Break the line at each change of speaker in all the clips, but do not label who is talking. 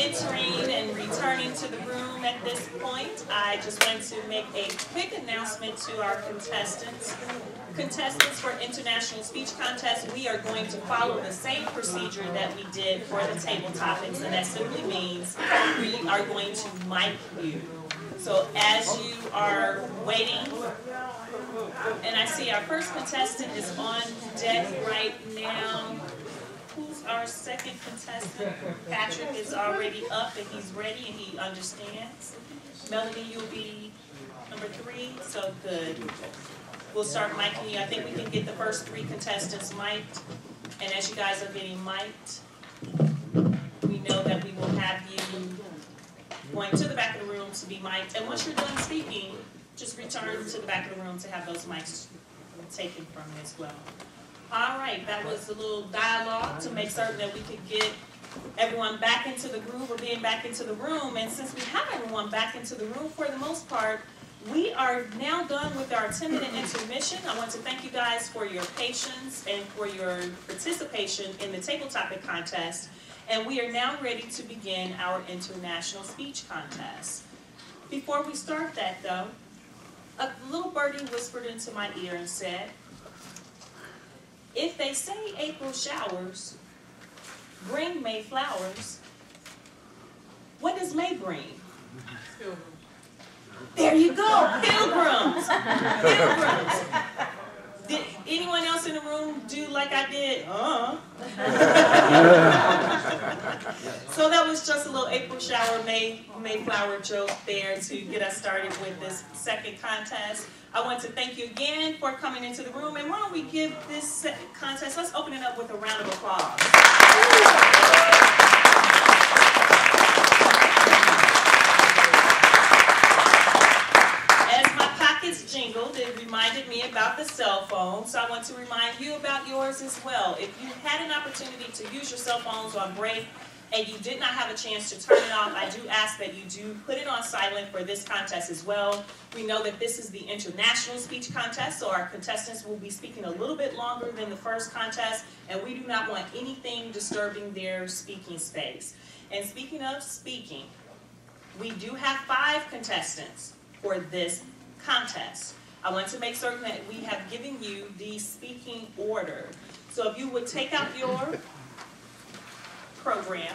entering and returning to the room at this point, I just want to make a quick announcement to our contestants. Contestants for International Speech Contest, we are going to follow the same procedure that we did for the table topics, and that simply means we are going to mic you. So as you are waiting, and I see our first contestant is on deck right now. Our second contestant? Patrick is already up and he's ready and he understands. Melanie, you'll be number three, so good. We'll start miking you. I think we can get the first three contestants mic'd. And as you guys are getting mic'd, we know that we will have you going to the back of the room to be mic'd. And once you're done speaking, just return to the back of the room to have those mics taken from you as well. All right, that was a little dialogue to make certain that we could get everyone back into the groove or being back into the room. And since we have everyone back into the room for the most part, we are now done with our 10 minute intermission. I want to thank you guys for your patience and for your participation in the table topic contest. And we are now ready to begin our international speech contest. Before we start that though, a little birdie whispered into my ear and said, if they say April showers bring May flowers, what does May bring? There you go, pilgrims. Pilgrims. Did anyone else in the room do like I did? Uh. so that was just a little April shower May Mayflower joke there to get us started with this second contest. I want to thank you again for coming into the room. And why don't we give this contest, let's open it up with a round of applause. As my pockets jingled, it reminded me about the cell phone, so I want to remind you about yours as well. If you had an opportunity to use your cell phones on break, and you did not have a chance to turn it off, I do ask that you do put it on silent for this contest as well. We know that this is the international speech contest, so our contestants will be speaking a little bit longer than the first contest, and we do not want anything disturbing their speaking space. And speaking of speaking, we do have five contestants for this contest. I want to make certain that we have given you the speaking order. So if you would take out your program.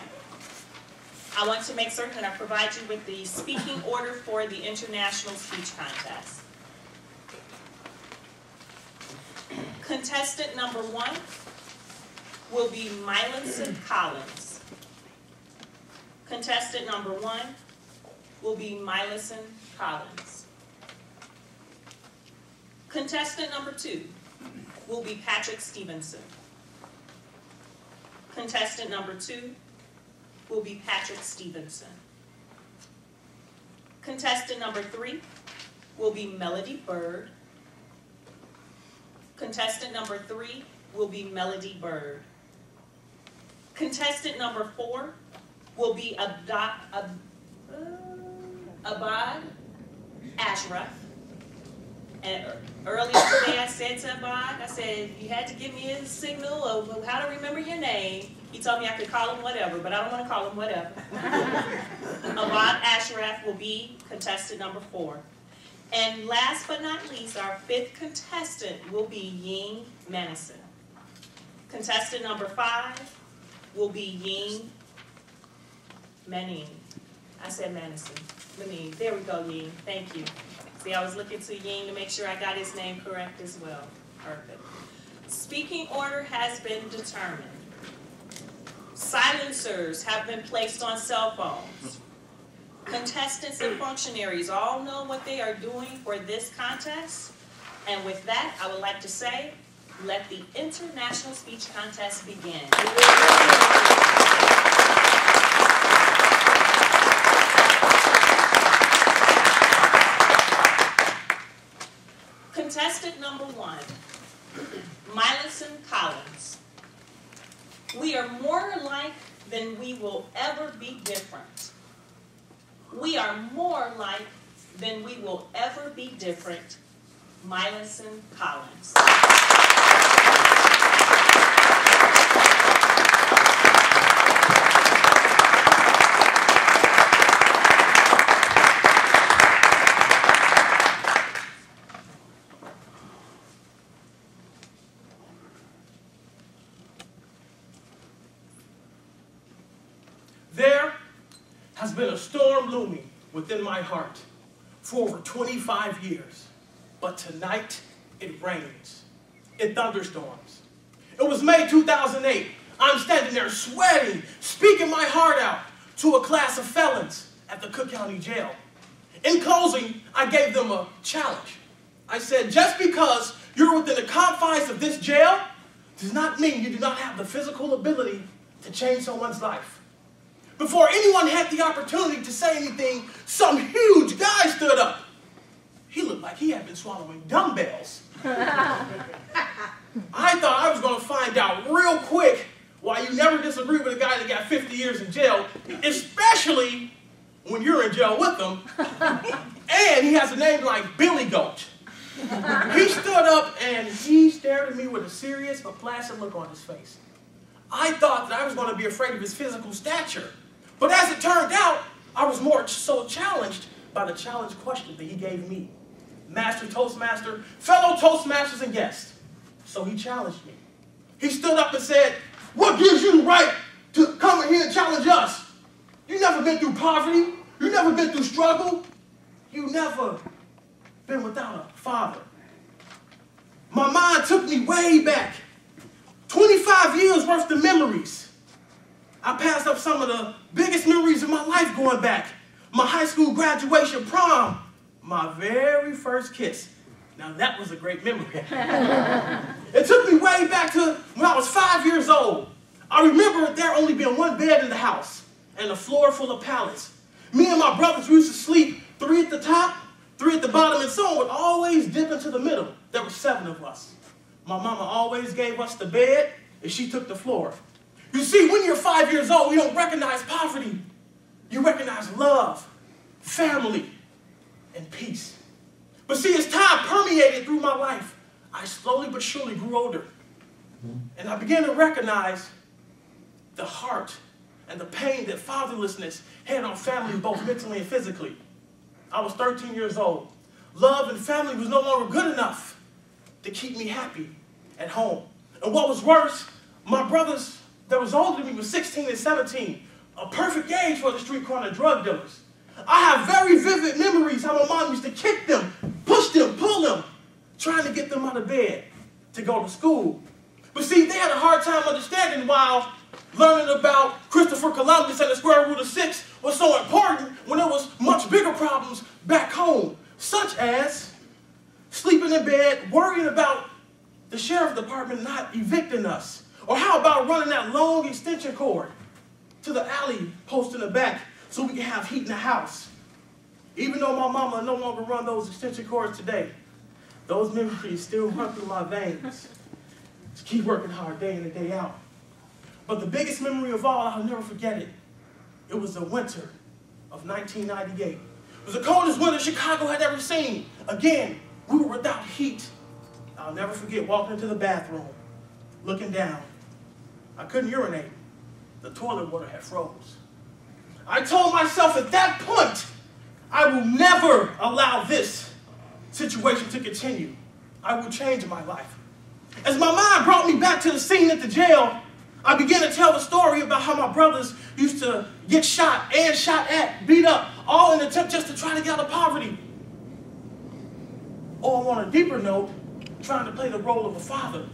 I want to make certain that I provide you with the speaking order for the International Speech Contest. Contestant number one will be Mylinson Collins. Contestant number one will be Mylinson Collins. Contestant number two will be Patrick Stevenson. Contestant number two will be Patrick Stevenson. Contestant number three will be Melody Bird. Contestant number three will be Melody Bird. Contestant number four will be Abad, Ab, Abad Ashraf. And earlier today I said to Bob, I said, you had to give me a signal of how to remember your name. He told me I could call him whatever, but I don't want to call him whatever. Abad Ashraf will be contestant number four. And last but not least, our fifth contestant will be Ying Manison. Contestant number five will be Ying Manin. I said Manison. Manin. There we go, Ying. Thank you. See, I was looking to Ying to make sure I got his name correct as well. Perfect. Speaking order has been determined. Silencers have been placed on cell phones. Contestants and functionaries all know what they are doing for this contest. And with that, I would like to say, let the International Speech Contest begin. Contestant number one, Mylinson Collins. We are more alike than we will ever be different. We are more alike than we will ever be different. Mylinson Collins.
Has been a storm looming within my heart for over 25 years. But tonight, it rains. It thunderstorms. It was May 2008. I'm standing there sweating, speaking my heart out to a class of felons at the Cook County Jail. In closing, I gave them a challenge. I said, just because you're within the confines of this jail does not mean you do not have the physical ability to change someone's life. Before anyone had the opportunity to say anything, some huge guy stood up. He looked like he had been swallowing dumbbells. I thought I was going to find out real quick why you never disagree with a guy that got 50 years in jail, especially when you're in jail with him. and he has a name like Billy Goat. he stood up and he stared at me with a serious but placid look on his face. I thought that I was going to be afraid of his physical stature. But as it turned out, I was more so challenged by the challenge question that he gave me. Master Toastmaster, fellow Toastmasters and guests. So he challenged me. He stood up and said, What gives you the right to come in here and challenge us? You never been through poverty. You never been through struggle. You never been without a father. My mind took me way back. 25 years worth of memories. I passed up some of the biggest memories of my life going back. My high school graduation prom, my very first kiss. Now that was a great memory. it took me way back to when I was five years old. I remember there only being one bed in the house and a floor full of pallets. Me and my brothers used to sleep three at the top, three at the bottom, and someone would always dip into the middle. There were seven of us. My mama always gave us the bed, and she took the floor. You see, when you're five years old, you don't recognize poverty. You recognize love, family, and peace. But see, as time permeated through my life, I slowly but surely grew older. Mm-hmm. And I began to recognize the heart and the pain that fatherlessness had on families, both mentally and physically. I was 13 years old. Love and family was no longer good enough to keep me happy at home. And what was worse, my brothers that was older than me was 16 and 17, a perfect age for the street corner drug dealers. I have very vivid memories how my mom used to kick them, push them, pull them, trying to get them out of bed to go to school. But see, they had a hard time understanding why learning about Christopher Columbus and the square root of six was so important when there was much bigger problems back home, such as sleeping in bed, worrying about the sheriff's department not evicting us. Or how about running that long extension cord to the alley post in the back so we can have heat in the house. Even though my mama no longer run those extension cords today, those memories still run through my veins. Just keep working hard day in and day out. But the biggest memory of all, I'll never forget it. It was the winter of 1998. It was the coldest winter Chicago had ever seen. Again, we were without heat. I'll never forget walking into the bathroom, looking down. I couldn't urinate. The toilet water had froze. I told myself at that point, I will never allow this situation to continue. I will change my life. As my mind brought me back to the scene at the jail, I began to tell the story about how my brothers used to get shot and shot at, beat up, all in an attempt just to try to get out of poverty. Or on a deeper note, trying to play the role of a father.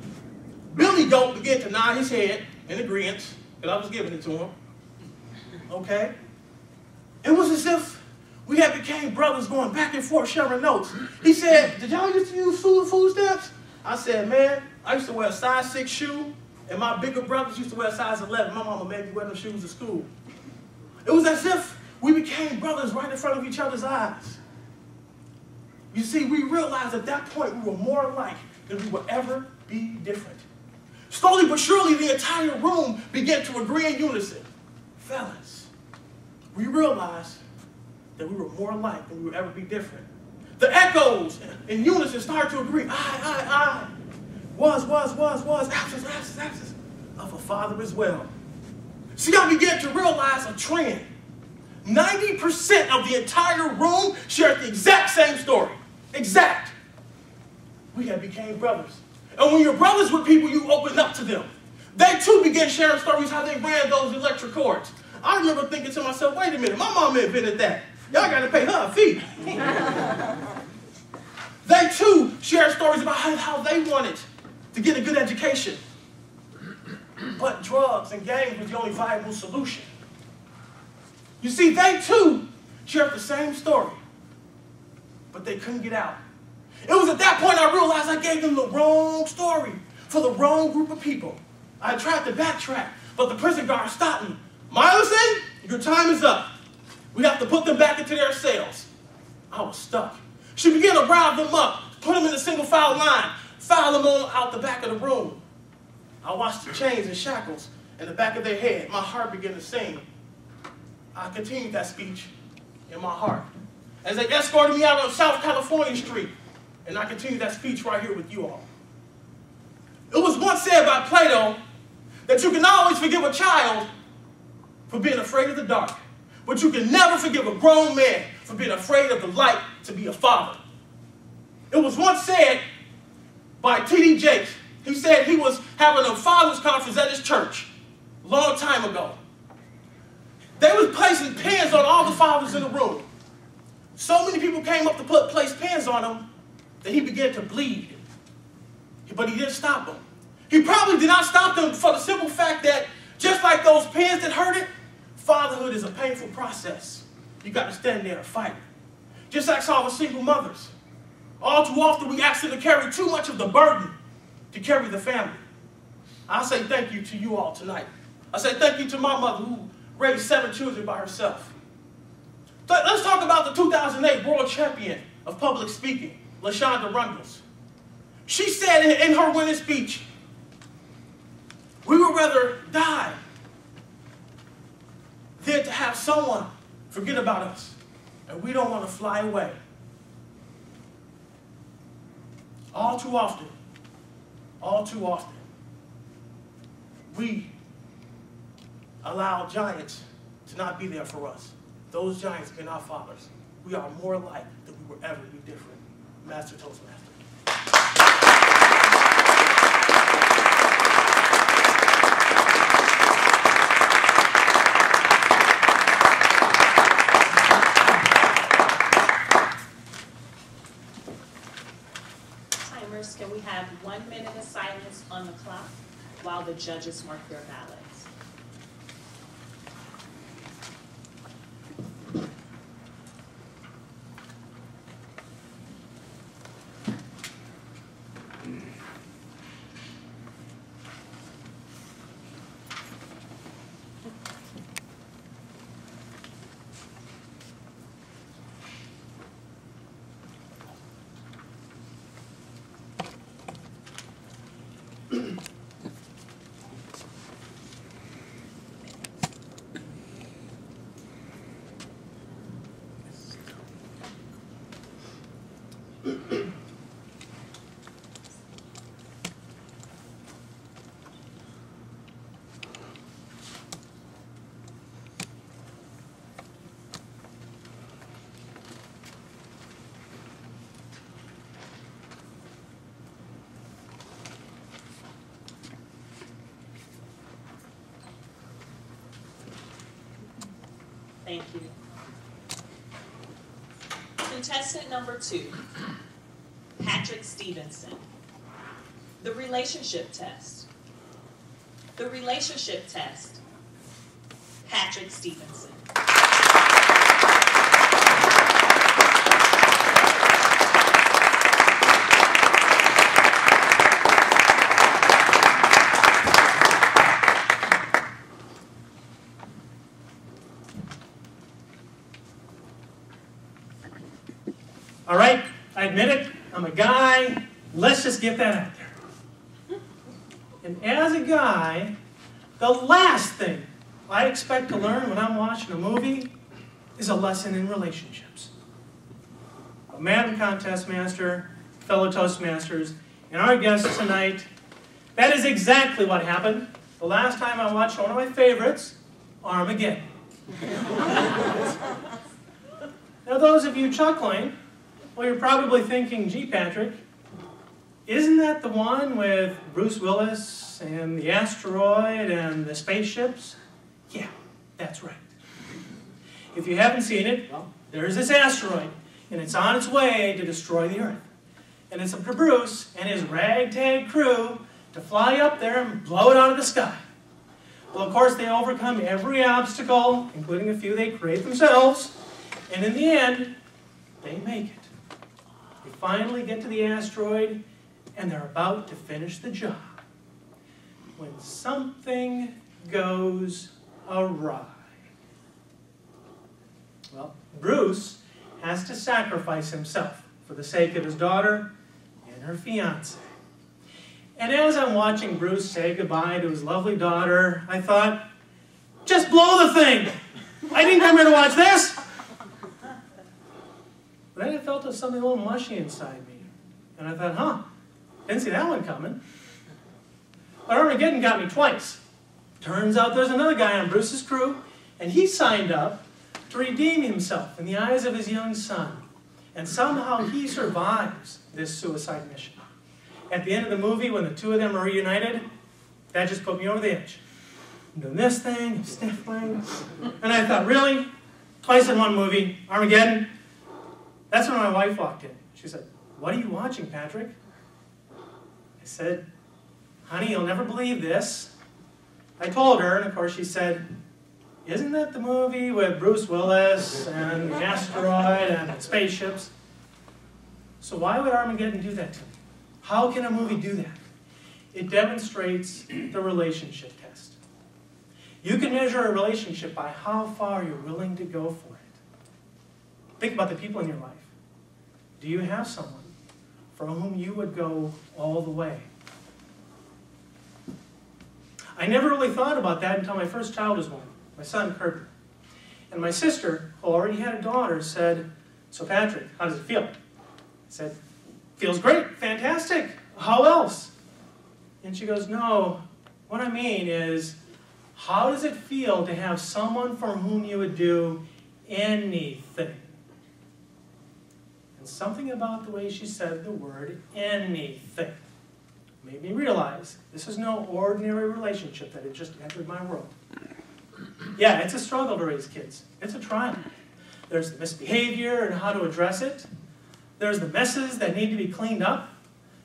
Billy Goat began to nod his head in agreement, because I was giving it to him. Okay? It was as if we had became brothers going back and forth sharing notes. He said, did y'all used to use food, food stamps? I said, man, I used to wear a size 6 shoe, and my bigger brothers used to wear a size 11. My mama made me wear them shoes to school. It was as if we became brothers right in front of each other's eyes. You see, we realized at that point we were more alike than we would ever be different. Slowly but surely, the entire room began to agree in unison. Fellas, we realized that we were more alike than we would ever be different. The echoes in unison started to agree. I, I, I. Was, was, was, was. Absence, absence, absence. Of a father as well. See, I began to realize a trend. 90% of the entire room shared the exact same story. Exact. We had became brothers. And when you're brothers with people, you open up to them. They too began sharing stories how they ran those electric cords. I remember thinking to myself, wait a minute, my mama invented that. Y'all got to pay her a fee. they too share stories about how, how they wanted to get a good education. But drugs and gangs was the only viable solution. You see, they too shared the same story, but they couldn't get out. It was at that point I realized I gave them the wrong story for the wrong group of people. I tried to backtrack, but the prison guard stopped me. Milison, your time is up. We have to put them back into their cells. I was stuck. She began to round them up, put them in a single file line, file them on out the back of the room. I watched the chains and shackles in the back of their head. My heart began to sing. I continued that speech in my heart. As they escorted me out on South California Street, and I continue that speech right here with you all. It was once said by Plato that you can always forgive a child for being afraid of the dark, but you can never forgive a grown man for being afraid of the light to be a father. It was once said by T.D. Jakes. He said he was having a fathers conference at his church a long time ago. They was placing pins on all the fathers in the room. So many people came up to put place pins on him that he began to bleed. But he didn't stop them. He probably did not stop them for the simple fact that just like those pins that hurt it, fatherhood is a painful process. You got to stand there and fight. Just like all the single mothers. All too often we ask them to carry too much of the burden to carry the family. I say thank you to you all tonight. I say thank you to my mother who raised seven children by herself. Let's talk about the 2008 world champion of public speaking, LaShunda Rundles. She said in her winning speech, we would rather die than to have someone forget about us. And we don't want to fly away. All too often, all too often, we allow giants to not be there for us. Those giants been our fathers. We are more alike than we were ever be different. Master.
Timers, can we have one minute of silence on the clock while the judges mark their ballots? Thank you. Contestant number two, Patrick Stevenson. The relationship test. The relationship test. Patrick Stevenson.
All right, I admit it, I'm a guy. Let's get that out there. And as a guy, the last thing I expect to learn when I'm watching a movie is a lesson in relationships. A Madam Contest Master, fellow Toastmasters, and our guests tonight, that is exactly what happened the last time I watched one of my favorites, Armageddon. now, those of you chuckling, well, you're probably thinking, gee, Patrick, that the one with Bruce Willis and the asteroid and the spaceships? Yeah, That's right. If you haven't seen it, well, there's this asteroid, and it's on its way to destroy the Earth. And it's up to Bruce and his ragtag crew to fly up there and blow it out of the sky. Well, of course, they overcome every obstacle, including a few they create themselves, and in the end, they make it. They finally get to the asteroid, and they're about to finish the job. When something goes awry. Well, Bruce has to sacrifice himself for the sake of his daughter and her fiance. And as I'm watching Bruce say goodbye to his lovely daughter, I thought, just blow the thing! I didn't come here to watch this! But then I felt something a little mushy inside me. And I thought, huh, didn't see that one coming. But Armageddon got me twice. Turns out there's another guy on Bruce's crew, and he signed up to redeem himself in the eyes of his young son. And somehow he survives this suicide mission. At the end of the movie, when the two of them are reunited, that just put me over the edge. I'm doing this thing, I'm sniffling. And I thought, really? Twice in one movie, Armageddon? That's when my wife walked in. She said, What are you watching, Patrick? I said, Honey, you'll never believe this. I told her, and of course she said, Isn't that the movie with Bruce Willis and the asteroid and spaceships? So why would Armageddon do that to me? How can a movie do that? It demonstrates the relationship test. You can measure a relationship by how far you're willing to go for it. Think about the people in your life. Do you have someone for whom you would go all the way? I never really thought about that until my first child was born, my son Kirby. And my sister, who already had a daughter, said, So Patrick, how does it feel? I said, Feels great, fantastic. How else? And she goes, No, what I mean is, how does it feel to have someone for whom you would do anything? Something about the way she said the word anything made me realize this is no ordinary relationship that had just entered my world. Yeah, it's a struggle to raise kids. It's a trial. There's the misbehavior and how to address it. There's the messes that need to be cleaned up.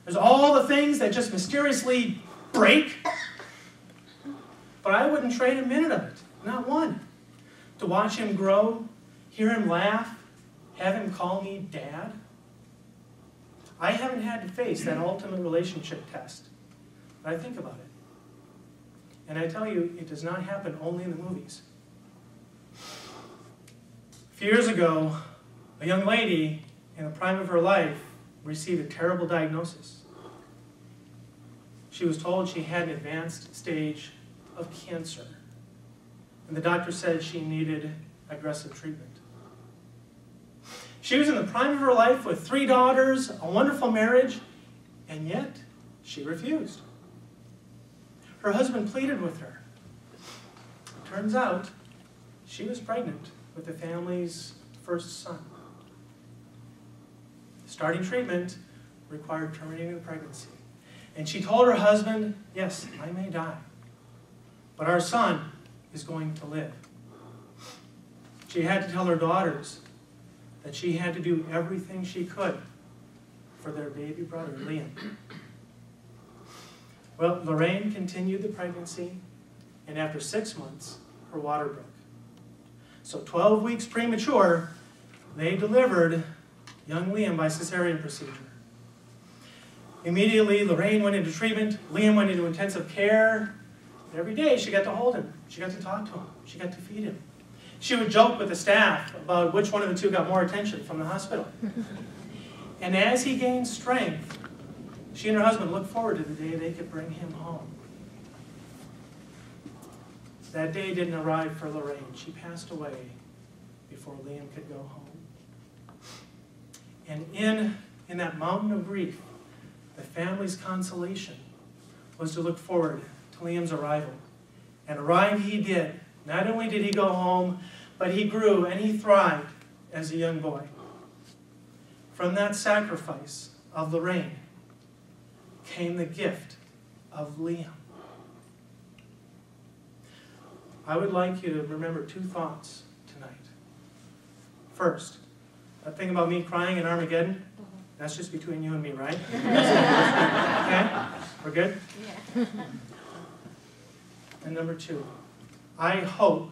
There's all the things that just mysteriously break. But I wouldn't trade a minute of it, not one. To watch him grow, hear him laugh, have him call me dad. I haven't had to face that ultimate relationship test, but I think about it. And I tell you, it does not happen only in the movies. A few years ago, a young lady in the prime of her life received a terrible diagnosis. She was told she had an advanced stage of cancer, and the doctor said she needed aggressive treatment. She was in the prime of her life with three daughters, a wonderful marriage, and yet she refused. Her husband pleaded with her. Turns out she was pregnant with the family's first son. Starting treatment required terminating the pregnancy. And she told her husband, Yes, I may die, but our son is going to live. She had to tell her daughters that she had to do everything she could for their baby brother, Liam. Well, Lorraine continued the pregnancy, and after six months, her water broke. So 12 weeks premature, they delivered young Liam by cesarean procedure. Immediately, Lorraine went into treatment. Liam went into intensive care. Every day, she got to hold him. She got to talk to him. She got to feed him. She would joke with the staff about which one of the two got more attention from the hospital. and as he gained strength, she and her husband looked forward to the day they could bring him home. That day didn't arrive for Lorraine. She passed away before Liam could go home. And in, in that mountain of grief, the family's consolation was to look forward to Liam's arrival. And arrive he did not only did he go home, but he grew and he thrived as a young boy. From that sacrifice of Lorraine came the gift of Liam. I would like you to remember two thoughts tonight. First, that thing about me crying in Armageddon, uh-huh. that's just between you and me, right? okay? We're good?
Yeah.
And number two, I hope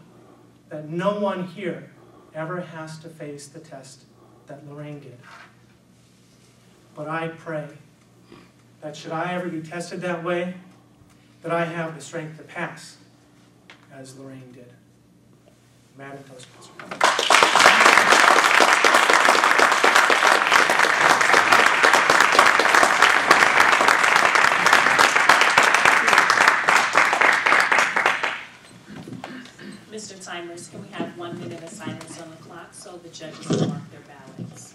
that no one here ever has to face the test that Lorraine did. But I pray that should I ever be tested that way, that I have the strength to pass, as Lorraine did. Madam Toastmaster.
Mr. Timers, can we have one minute of silence on the clock so the judges can mark their ballots?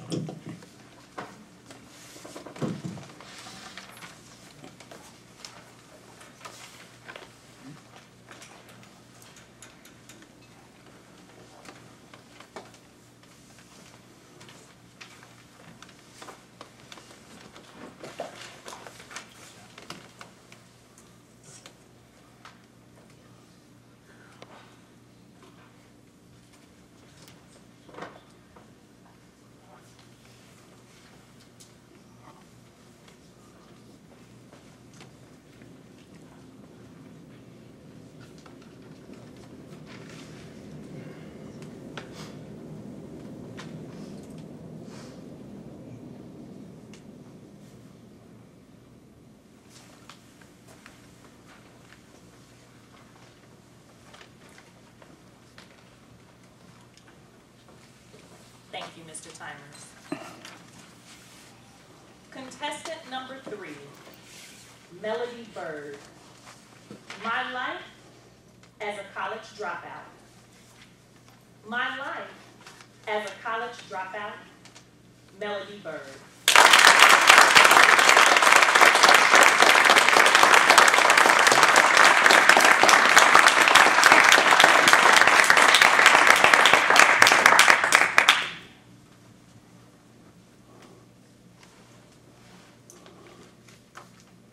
Thank you, Mr. Timers. Contestant number three, Melody Bird. My life as a college dropout. My life as a college dropout, Melody Bird.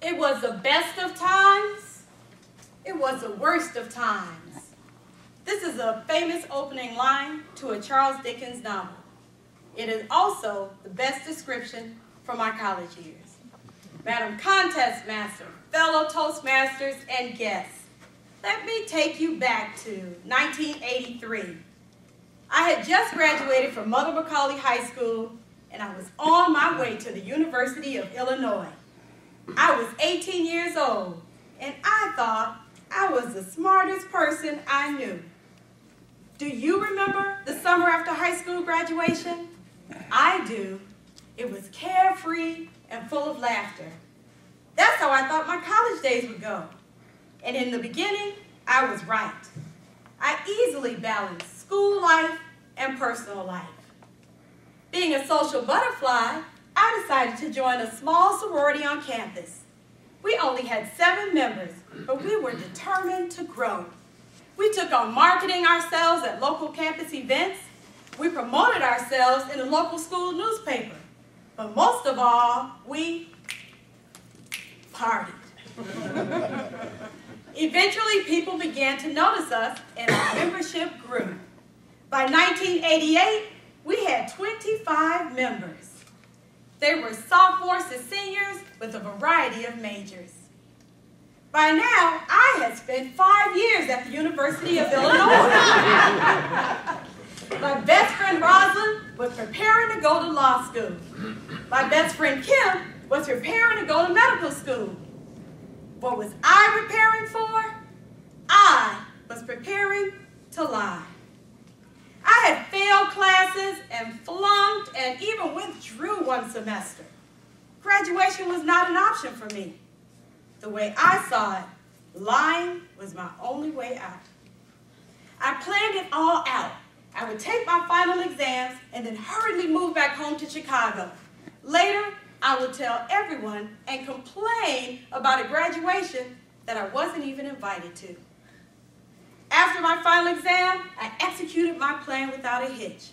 It was the best of times. It was the worst of times. This is a famous opening line to a Charles Dickens novel. It is also the best description from my college years. Madam Contest Master, fellow Toastmasters, and guests, let me take you back to 1983. I had just graduated from Mother McAuley High School, and I was on my way to the University of Illinois. I was 18 years old, and I thought I was the smartest person I knew. Do you remember the summer after high school graduation? I do. It was carefree and full of laughter. That's how I thought my college days would go. And in the beginning, I was right. I easily balanced school life and personal life. Being a social butterfly, I decided to join a small sorority on campus. We only had seven members, but we were determined to grow. We took on marketing ourselves at local campus events. We promoted ourselves in the local school newspaper. But most of all, we partied. Eventually, people began to notice us, and our membership grew. By 1988, we had 25 members. They were sophomores to seniors with a variety of majors. By now, I had spent five years at the University of Illinois. My best friend Rosalind was preparing to go to law school. My best friend Kim was preparing to go to medical school. What was I preparing for? I was preparing to lie. I had failed classes and flunked and even withdrew one semester. Graduation was not an option for me. The way I saw it, lying was my only way out. I planned it all out. I would take my final exams and then hurriedly move back home to Chicago. Later, I would tell everyone and complain about a graduation that I wasn't even invited to. After my final exam, I executed my plan without a hitch,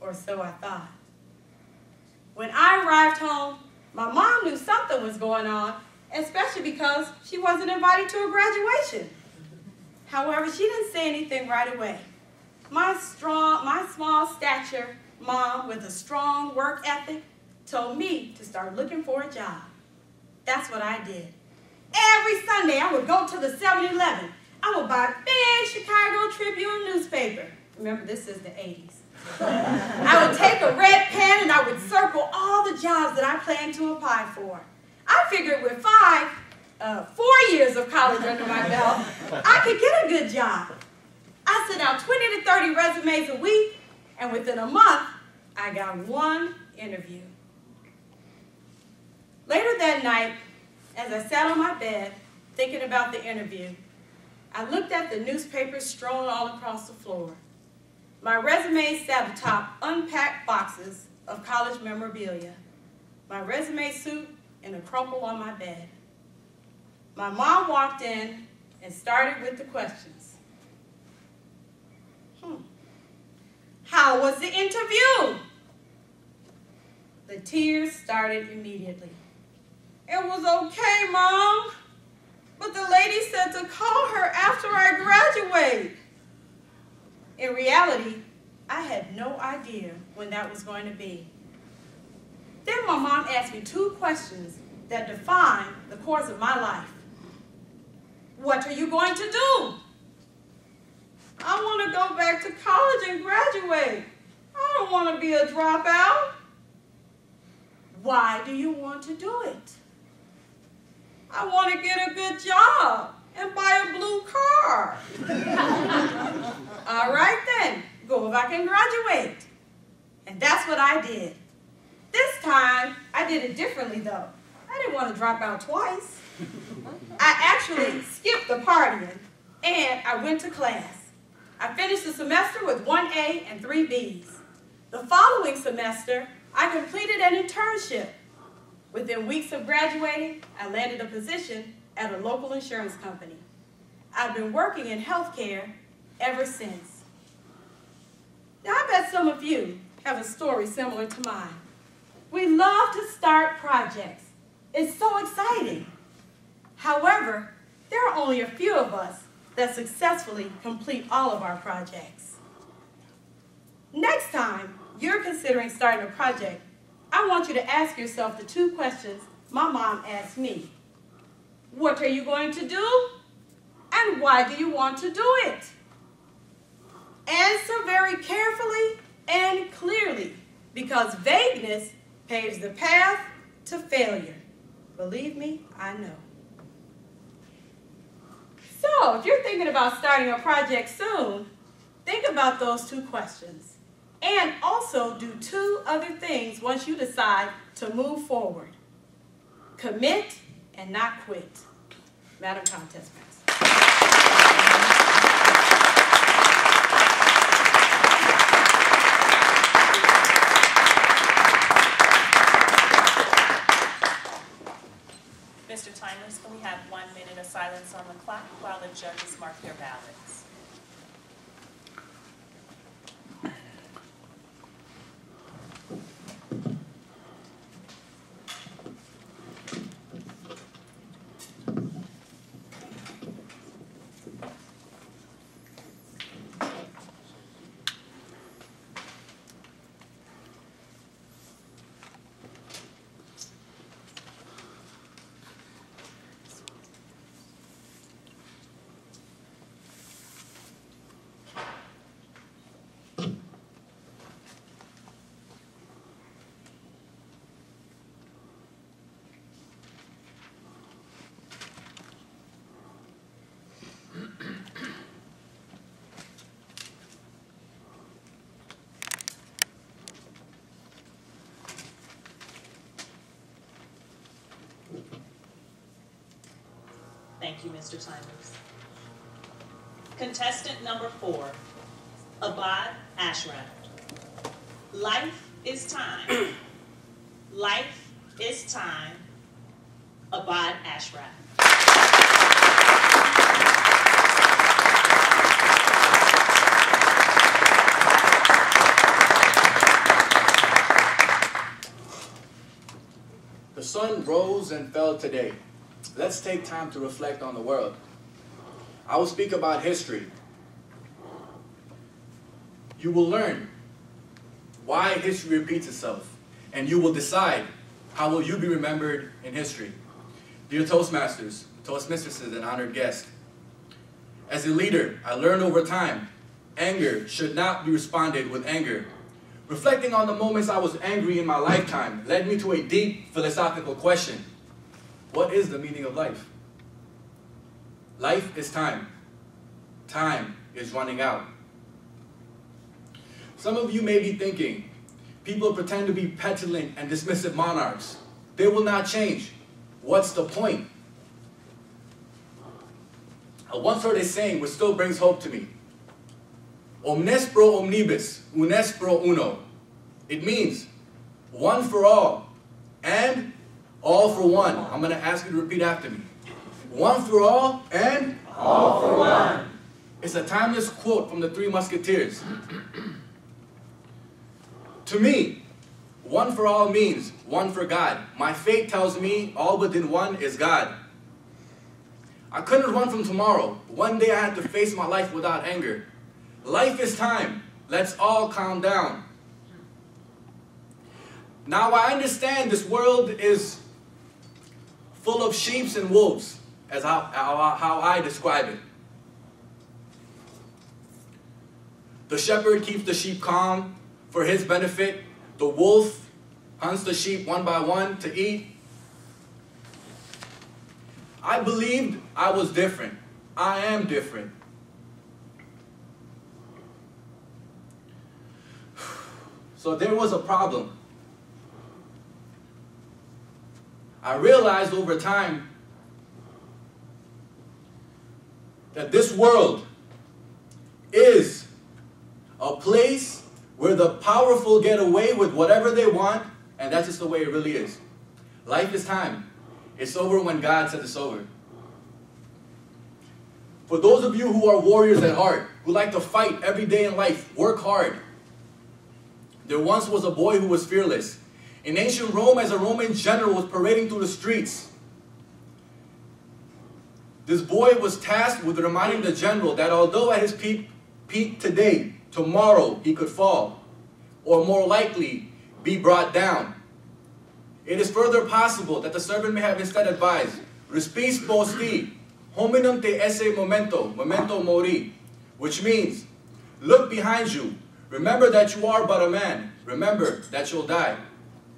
or so I thought. When I arrived home, my mom knew something was going on, especially because she wasn't invited to a graduation. However, she didn't say anything right away. My strong, my small stature mom with a strong work ethic told me to start looking for a job. That's what I did. Every Sunday, I would go to the 7-Eleven. I would buy a big Chicago Tribune newspaper. Remember, this is the 80s. I would take a red pen and I would circle all the jobs that I planned to apply for. I figured with five, uh, four years of college under my belt, I could get a good job. I sent out 20 to 30 resumes a week, and within a month, I got one interview. Later that night, as I sat on my bed thinking about the interview, I looked at the newspapers strewn all across the floor. My resume sat atop unpacked boxes of college memorabilia. My resume suit in a crumple on my bed. My mom walked in and started with the questions. Hmm. How was the interview? The tears started immediately. It was okay, Mom. But the lady said to call her after I graduate. In reality, I had no idea when that was going to be. Then my mom asked me two questions that define the course of my life. What are you going to do? I want to go back to college and graduate. I don't want to be a dropout. Why do you want to do it? I want to get a good job and buy a blue car. All right then, go back and graduate. And that's what I did. This time, I did it differently though. I didn't want to drop out twice. I actually skipped the partying and I went to class. I finished the semester with one A and three Bs. The following semester, I completed an internship. Within weeks of graduating, I landed a position at a local insurance company. I've been working in healthcare ever since. Now, I bet some of you have a story similar to mine. We love to start projects. It's so exciting. However, there are only a few of us that successfully complete all of our projects. Next time you're considering starting a project, I want you to ask yourself the two questions my mom asked me. What are you going to do? And why do you want to do it? Answer very carefully and clearly because vagueness paves the path to failure. Believe me, I know. So, if you're thinking about starting a project soon, think about those two questions. And also do two other things once you decide to move forward. Commit and not quit. Madam Contest.
Mr. Timeless, can we have one minute of silence on the clock while the judges mark their ballots? Thank you, Mr. Timeless. Contestant number four, Abad Ashraf. Life is time. Life is time. Abad Ashraf.
The sun rose and fell today. Let's take time to reflect on the world. I will speak about history. You will learn why history repeats itself, and you will decide how will you be remembered in history. Dear Toastmasters, Toastmistresses, and honored guests, as a leader, I learned over time, anger should not be responded with anger. Reflecting on the moments I was angry in my lifetime led me to a deep philosophical question. What is the meaning of life? Life is time. Time is running out. Some of you may be thinking, people pretend to be petulant and dismissive monarchs. They will not change. What's the point? I once heard a saying which still brings hope to me. Omnes pro omnibus, unes pro uno. It means one for all and all for one. I'm going to ask you to repeat after me. One for all and
all for one.
It's a timeless quote from the Three Musketeers. to me, one for all means one for God. My fate tells me all within one is God. I couldn't run from tomorrow. One day I had to face my life without anger. Life is time. Let's all calm down. Now I understand this world is full of sheep and wolves, as how, how, how I describe it. The shepherd keeps the sheep calm for his benefit. The wolf hunts the sheep one by one to eat. I believed I was different. I am different. So there was a problem. I realized over time that this world is a place where the powerful get away with whatever they want, and that's just the way it really is. Life is time. It's over when God says it's over. For those of you who are warriors at heart, who like to fight every day in life, work hard. There once was a boy who was fearless. In ancient Rome, as a Roman general was parading through the streets, this boy was tasked with reminding the general that although at his peak, peak today, tomorrow he could fall, or more likely, be brought down. It is further possible that the servant may have instead advised, Respis posti, hominum te esse momento, memento mori, which means, look behind you, remember that you are but a man, remember that you'll die.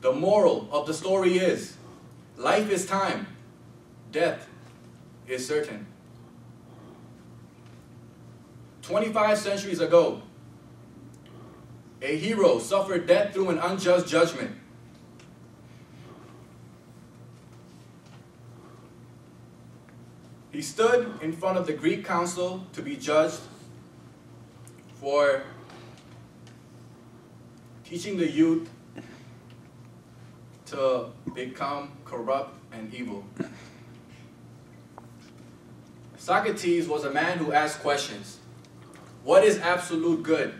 The moral of the story is, life is time, death is certain. 25 centuries ago, a hero suffered death through an unjust judgment. He stood in front of the Greek council to be judged for teaching the youth to become corrupt and evil. Socrates was a man who asked questions. What is absolute good?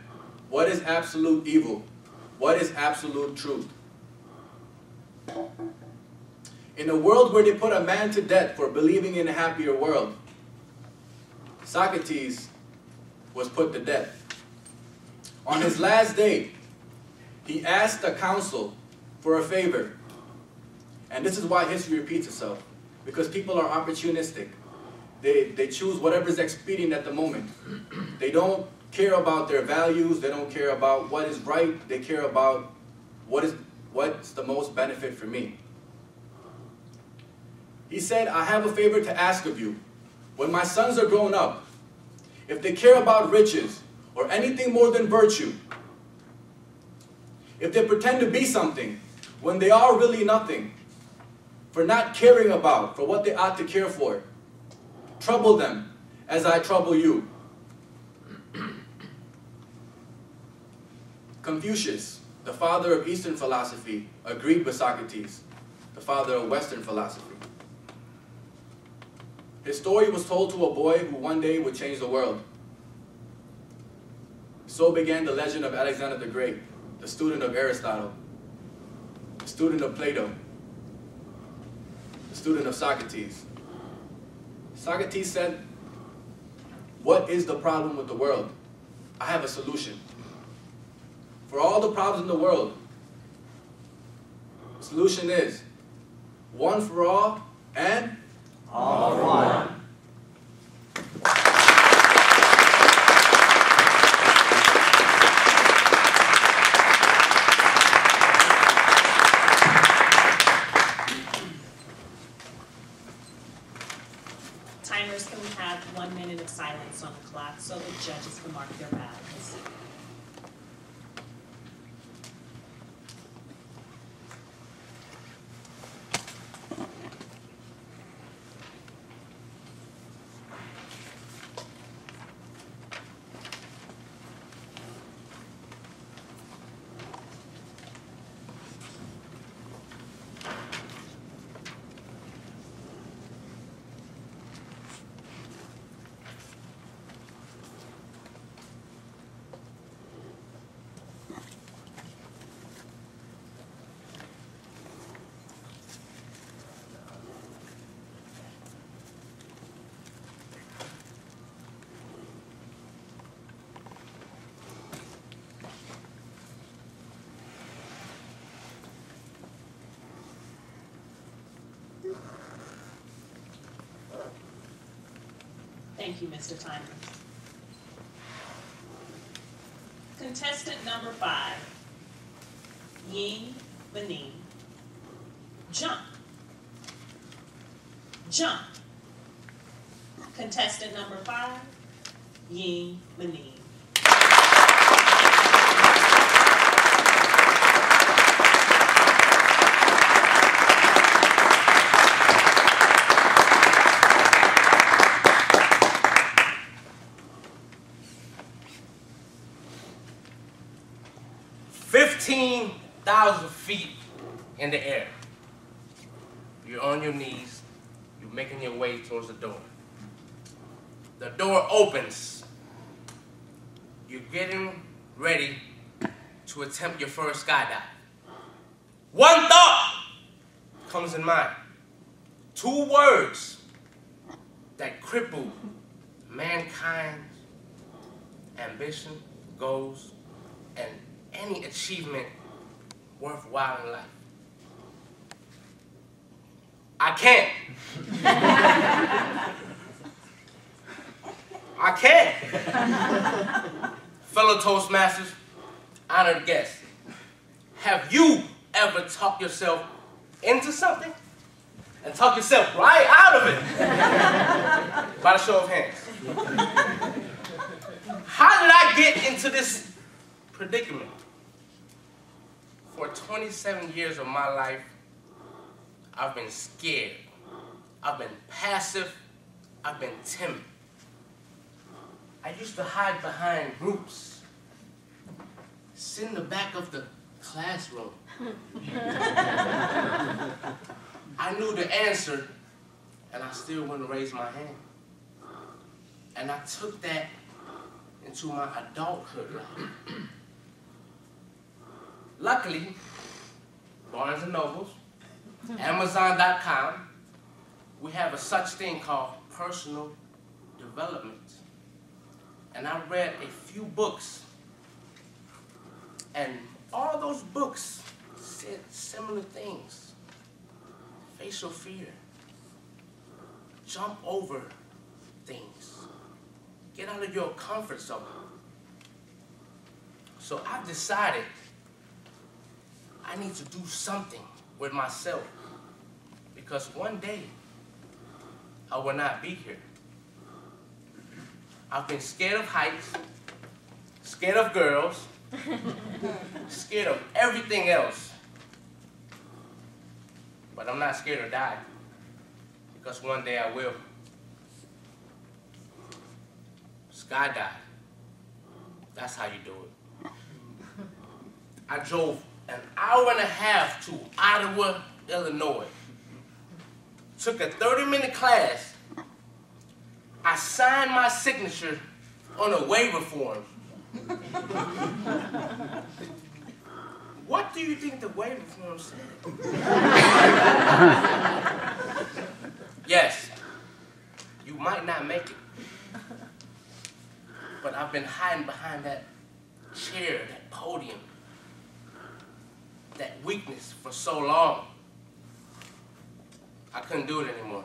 What is absolute evil? What is absolute truth? In a world where they put a man to death for believing in a happier world, Socrates was put to death. On his last day, he asked the council for a favor. And this is why history repeats itself. Because people are opportunistic. They, they choose whatever's expedient at the moment. They don't care about their values. They don't care about what is right. They care about what is, what's the most benefit for me. He said, I have a favor to ask of you. When my sons are grown up, if they care about riches or anything more than virtue, if they pretend to be something when they are really nothing, for not caring about, for what they ought to care for, trouble them as I trouble you. Confucius, the father of Eastern philosophy, agreed with Socrates, the father of Western philosophy. His story was told to a boy who one day would change the world. So began the legend of Alexander the Great, the student of Aristotle, the student of Plato, student of Socrates. Socrates said, What is the problem with the world? I have a solution. For all the problems in the world, the solution is one for all and
All for one.
Timers, can we have one minute of silence on the clock so the judges can mark their ballots? Thank you, Mr. Timers. Contestant number five, Ying Benin. Jump. Jump. Contestant number five, Ying Benin.
In the air. You're on your knees. You're making your way towards the door. The door opens. You're getting ready to attempt your first skydive. One thought comes in mind. Two words that cripple mankind's ambition, goals, and any achievement worthwhile in life. I can't. I can't. Fellow Toastmasters, honored guests, have you ever talked yourself into something and talk yourself right out of it? By the show of hands. How did I get into this predicament? For 27 years of my life, I've been scared. I've been passive. I've been timid. I used to hide behind groups, sit in the back of the classroom. I knew the answer, and I still wouldn't raise my hand. And I took that into my adulthood life. Luckily, Barnes and Nobles, Amazon.com, we have a such thing called personal development. And I read a few books, and all those books said similar things. Face your fear. Jump over things. Get out of your comfort zone. So I've decided I need to do something with myself because one day I will not be here. I've been scared of heights, scared of girls, scared of everything else. But I'm not scared to die because one day I will. Skydive. That's how you do it. I drove an hour and a half to Ottawa, Illinois. Took a 30 minute class. I signed my signature on a waiver form. what do you think the waiver form said? yes, you might not make it. But I've been hiding behind that chair, that podium, that weakness for so long. I couldn't do it anymore.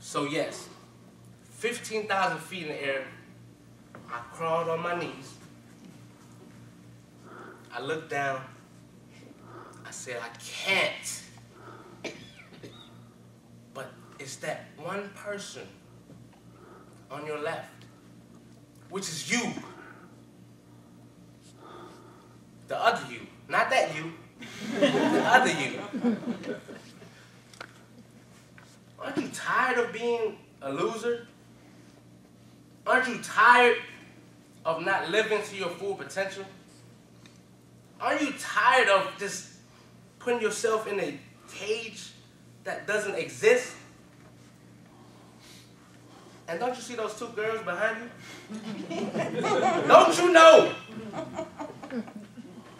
So yes, 15,000 feet in the air, I crawled on my knees. I looked down. I said, I can't. But it's that one person on your left, which is you. The other you, not that you, the other you. Aren't you tired of being a loser? Aren't you tired of not living to your full potential? Aren't you tired of just putting yourself in a cage that doesn't exist? And don't you see those two girls behind you? don't you know?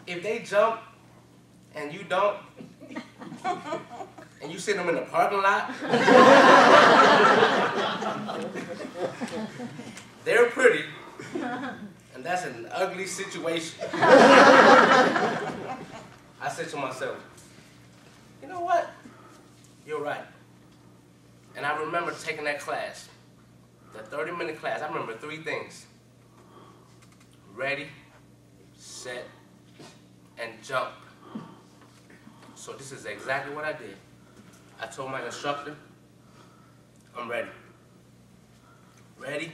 If they jump and you don't, and you see them in the parking lot, they're pretty, and that's an ugly situation. I said to myself, you know what? You're right. And I remember taking that class, the 30 minute class. I remember three things ready, set, and jump. So this is exactly what I did. I told my instructor, I'm ready. Ready,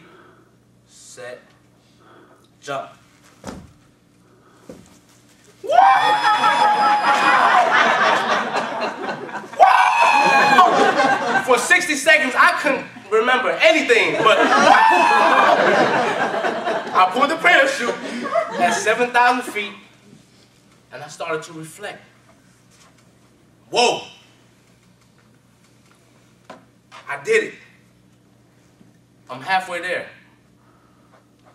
set, jump. For 60 seconds, I couldn't remember anything, but I pulled the parachute at 7,000 feet, and I started to reflect. Whoa! I did it. I'm halfway there.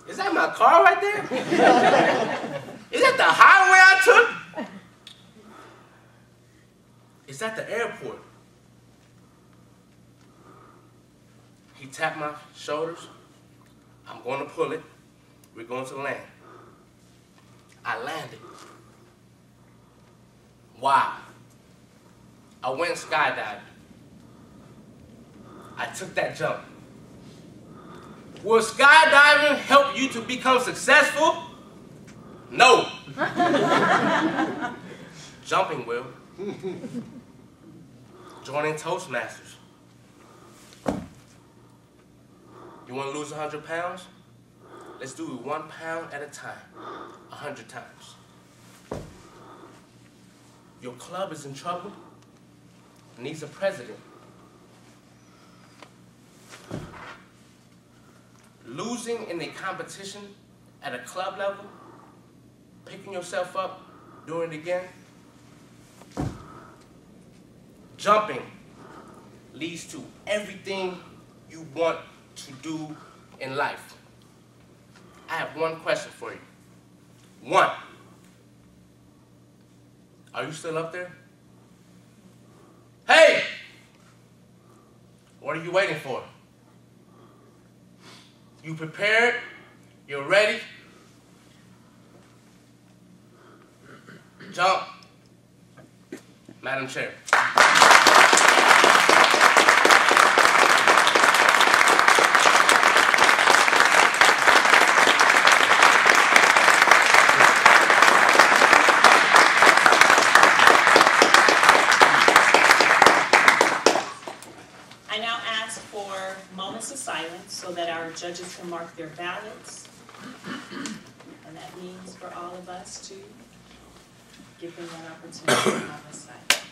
Is that my car right there? Is that the highway I took? Is that the airport? He tapped my shoulders. I'm going to pull it. We're going to land. I landed. Wow. I went skydiving. I took that jump. Will skydiving help become successful? No. Jumping will. Joining Toastmasters. You want to lose 100 pounds? Let's do it one pound at a time, 100 times. Your club is in trouble, needs a president. Losing in a competition at a club level, picking yourself up, doing it again. Jumping leads to everything you want to do in life. I have one question for you. One. Are you still up there? Hey! What are you waiting for? You prepared? You're ready? Jump. Madam Chair.
I now ask for moments of silence so that our judges can mark their ballots. And that means for all of us to give them that opportunity for moment of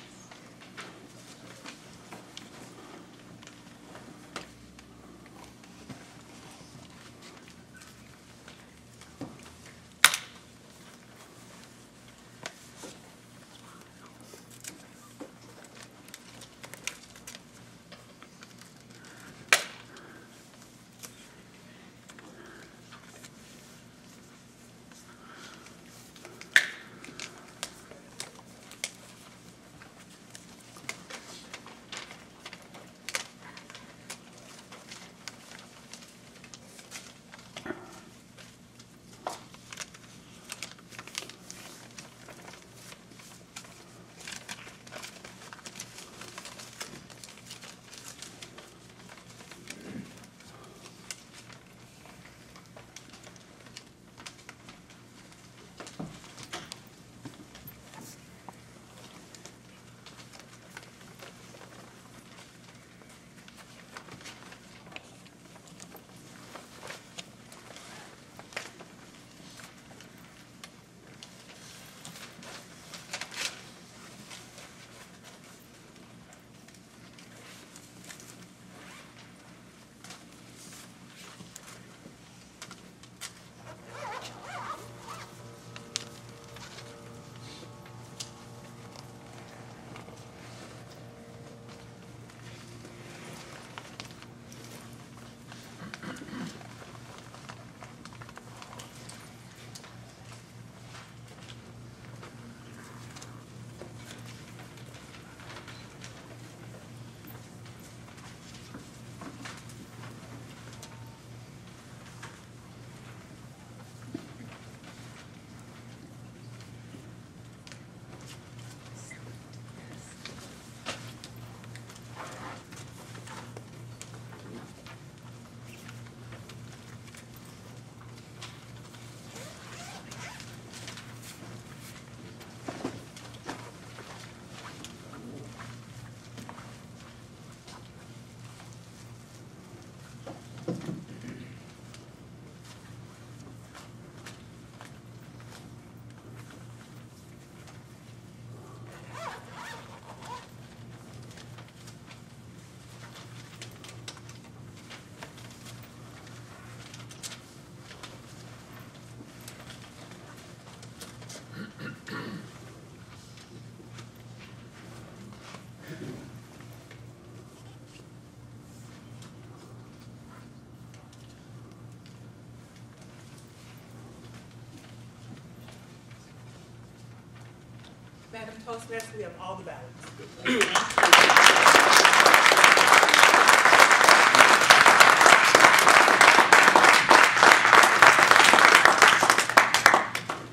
Madam Toastmaster, we have all the ballots.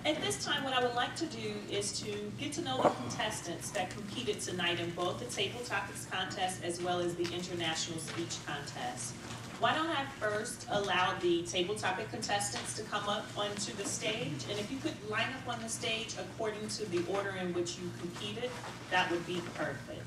At this time, what I would like to do is to get to know the contestants that competed tonight in both the Table Topics Contest as well as the International Speech Contest. Why don't I first allow the table topic contestants to come up onto the stage? And if you could line up on the stage according to the order in which you competed, that would be perfect.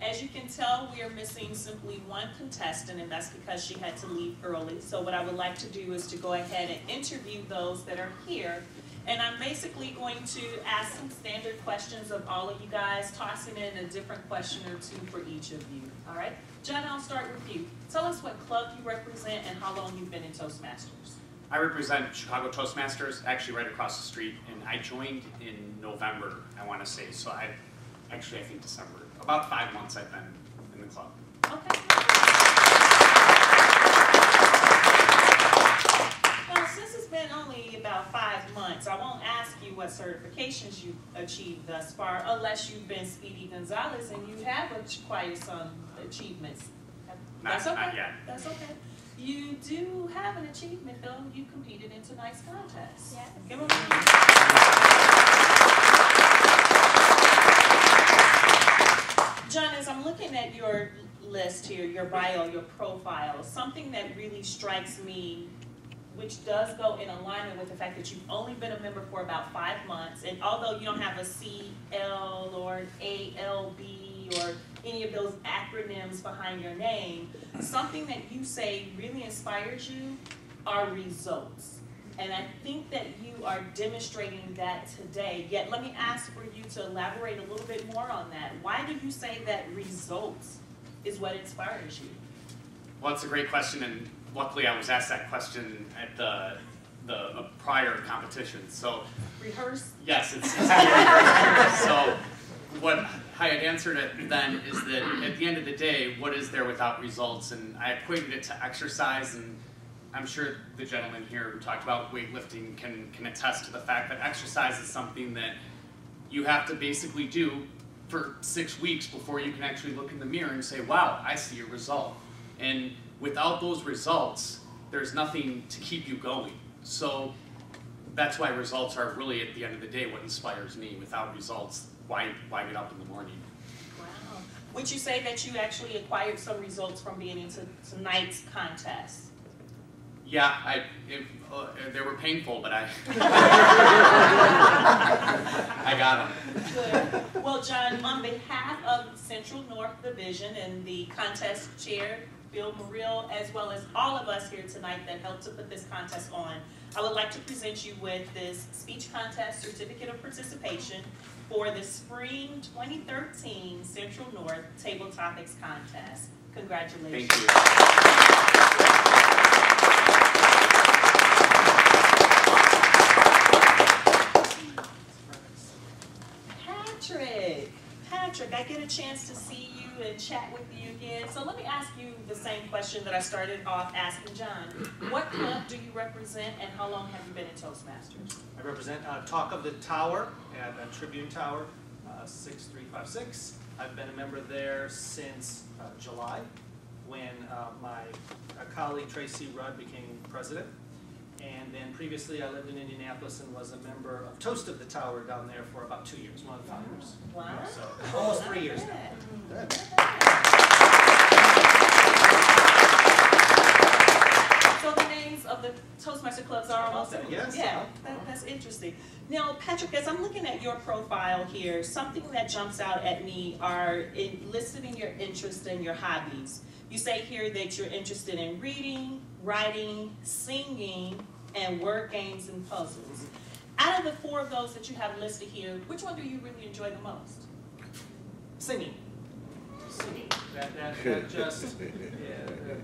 As you can tell, we are missing simply one contestant, and that's because she had to leave early. So what I would like to do is to go ahead and interview those that are here. And I'm basically going to ask some standard questions of all of you guys, tossing in a different question or two for each of you, all right? John, I'll start with you. Tell us what club you represent and how long you've been in Toastmasters.
I represent Chicago Toastmasters, actually right across the street, and I joined in November, I want to say. So I, actually, I think December. About five months I've been in the club.
Okay. Now, since it's been only about five months, I won't ask you what certifications you've achieved thus far, unless you've been Speedy Gonzalez and you have acquired some achievements.
Not-
That's okay.
not yet.
That's okay. You do have an achievement, though. You competed in tonight's contest.
Yes.
Give 'em a round. John, as I'm looking at your list here, your bio, your profile, something that really strikes me, which does go in alignment with the fact that you've only been a member for about five months, and although you don't have a CL or ALB or any of those acronyms behind your name, something that you say really inspires you are results. And I think that you are demonstrating that today. Yet, let me ask for you to elaborate a little bit more on that. Why do you say that results is what inspires you?
Well, it's a great question, and luckily I was asked that question at the the uh, prior competition. So
Rehearse?
yes, it's, it's So what I had answered it then is that at the end of the day, what is there without results? And I equated it to exercise, and I'm sure the gentleman here who talked about weightlifting can can attest to the fact that exercise is something that you have to basically do for six weeks before you can actually look in the mirror and say, wow, I see a result. And without those results, there's nothing to keep you going. So that's why results are really, at the end of the day, what inspires me. Without results, why, why get up in the morning?
Wow. Would you say that you actually acquired some results from being into tonight's contest?
Yeah, I, it, uh, they were painful, but I, I got them.
Good. Well, John, on behalf of Central North Division and the contest chair, Bill Muriel, as well as all of us here tonight that helped to put this contest on, I would like to present you with this speech contest certificate of participation for the spring 2013 Central North Table Topics Contest. Congratulations.
Thank you.
Patrick, Patrick, I get a chance to see you and chat with you again. So let me ask you the same question that I started off asking John. What club do you represent and how long have you been in Toastmasters?
I represent uh, Talk of the Tower at uh, Tribune Tower, uh, 6356. I've been a member there since uh, July, when uh, my uh, colleague Tracy Rudd became president. And then previously, I lived in Indianapolis and was a member of Toast of the Tower down there for about two years, one of the founders.
Wow.
So almost three years now.
So the names of the Toastmaster clubs are almost
About that, yes.
Yeah, that, that's interesting. Now, Patrick, as I'm looking at your profile here, something that jumps out at me are in, listed in your interests and your hobbies. You say here that you're interested in reading, writing, singing, and word games and puzzles. Out of the four of those that you have listed here, which one do you really enjoy the most?
Singing. Singing. That, that, that just, yeah,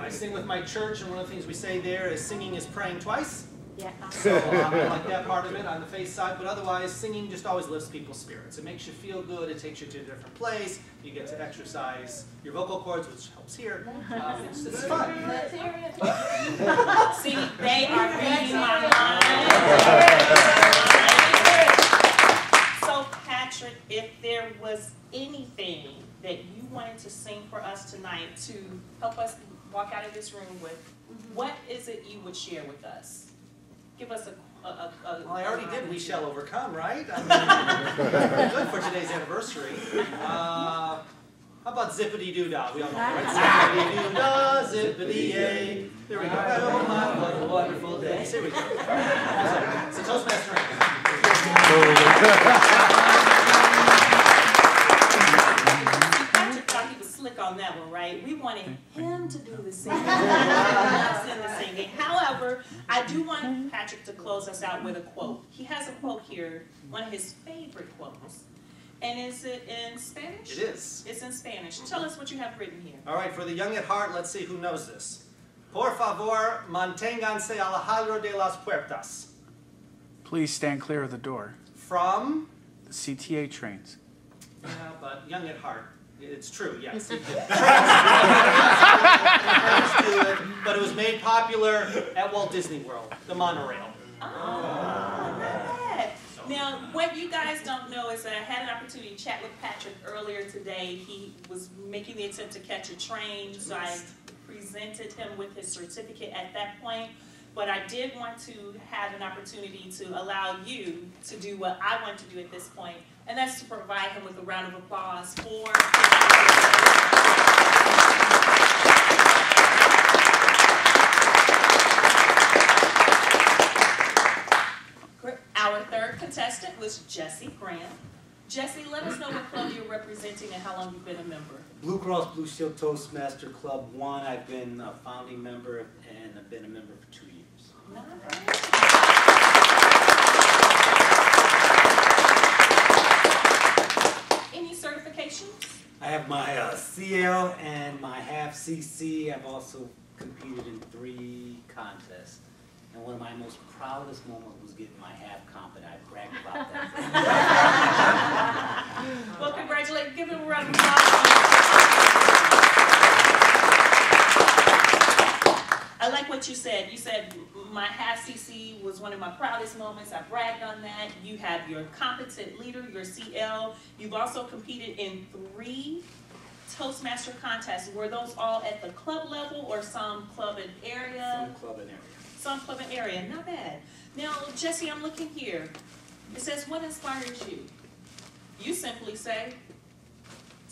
I sing with my church, and one of the things we say there is singing is praying twice.
Yeah.
So um, I like that part of it on the face side, but otherwise, singing just always lifts people's spirits. It makes you feel good. It takes you to a different place. You get to exercise your vocal cords, which helps here. Um, it's, it's fun.
See, they are reading my mind. So Patrick, if there was anything that you wanted to sing for us tonight to help us walk out of this room with, what is it you would share with us? Give us a, a, a. a-
Well, I already did We Shall Overcome, right? I mean, good for today's anniversary. Uh, how about Zippity Doo Dah? We all know that, right? Zippity Doo Dah, Zippity Yay. There we go. Oh my, what a wonderful day. Here we go. It's a Toastmaster anthem.
Patrick thought he was slick on that one, right? We wanted him to do the singing, us the singing. However, I do want Patrick to close us out with a quote. He has a quote here, one of his favorite quotes. And is it in Spanish?
It is.
It's in Spanish. Tell us what you have written here.
All right, for the young at heart, let's see who knows this. Por favor, manténganse alejado de las puertas.
Please stand clear of the door.
From,
The CTA trains.
yeah, but young at heart. It's true, yes. But it was made popular at Walt Disney World, the monorail.
Oh, not. Now, what you guys don't know is that I had an opportunity to chat with Patrick earlier today. He was making the attempt to catch a train, so I presented him with his certificate at that point. But I did want to have an opportunity to allow you to do what I want to do at this point, and that's to provide him with a round of applause for. Our third contestant was Jesse Graham. Jesse, let us know what club you're representing and how long you've been a member.
Blue Cross Blue Shield Toastmaster Club One, I've been a founding member and I've been a member for two years.
Any certifications?
I have my uh, CL and my half CC. I've also competed in three contests. And one of my most proudest moments was getting my half comp, and I bragged about that.
Well, congratulations. Give him a round of applause. I like what you said. You said my half CC was one of my proudest moments. I bragged on that. You have your competent leader, your CL. You've also competed in three Toastmaster contests. Were those all at the club level or some club and area?
Some club and area.
Some club and area, not bad. Now, Jesse, I'm looking here. It says, what inspires you? You simply say,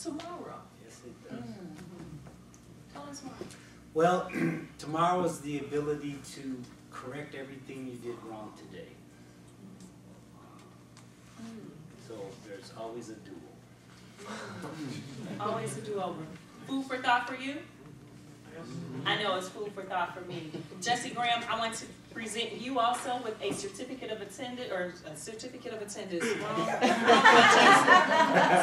tomorrow.
Yes, it does. Mm-hmm.
Tell us why.
Well, tomorrow is the ability to correct everything you did wrong today. So there's always a duel.
Always a do-over. Food for thought for you? I know it's food for thought for me. Jesse Graham, I want to present you also with a certificate of attendance, or a certificate of attendance, wrong, wrong one,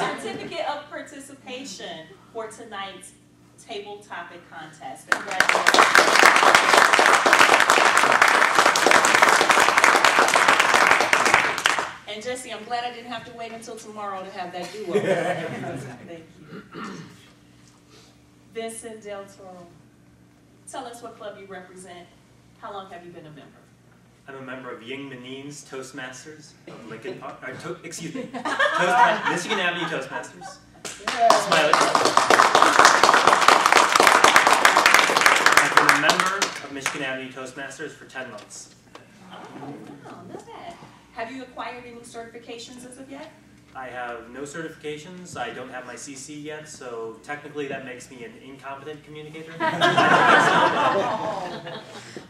Jesse. Certificate of participation for tonight's table topic contest. Congratulations. And Jesse, I'm glad I didn't have to wait until tomorrow to have that do-over. Thank you. Vincent Del Toro, tell us what club you represent. How long have you been a member?
I'm a member of Ying Menines Toastmasters of Lincoln Park, or to, excuse me, Toast, Michigan Avenue Toastmasters. That's my other club. I've been a member of Michigan Avenue Toastmasters for 10 months.
Oh, wow, not bad. Have you acquired any certifications as of yet?
I have no certifications, I don't have my CC yet, so technically that makes me an incompetent communicator.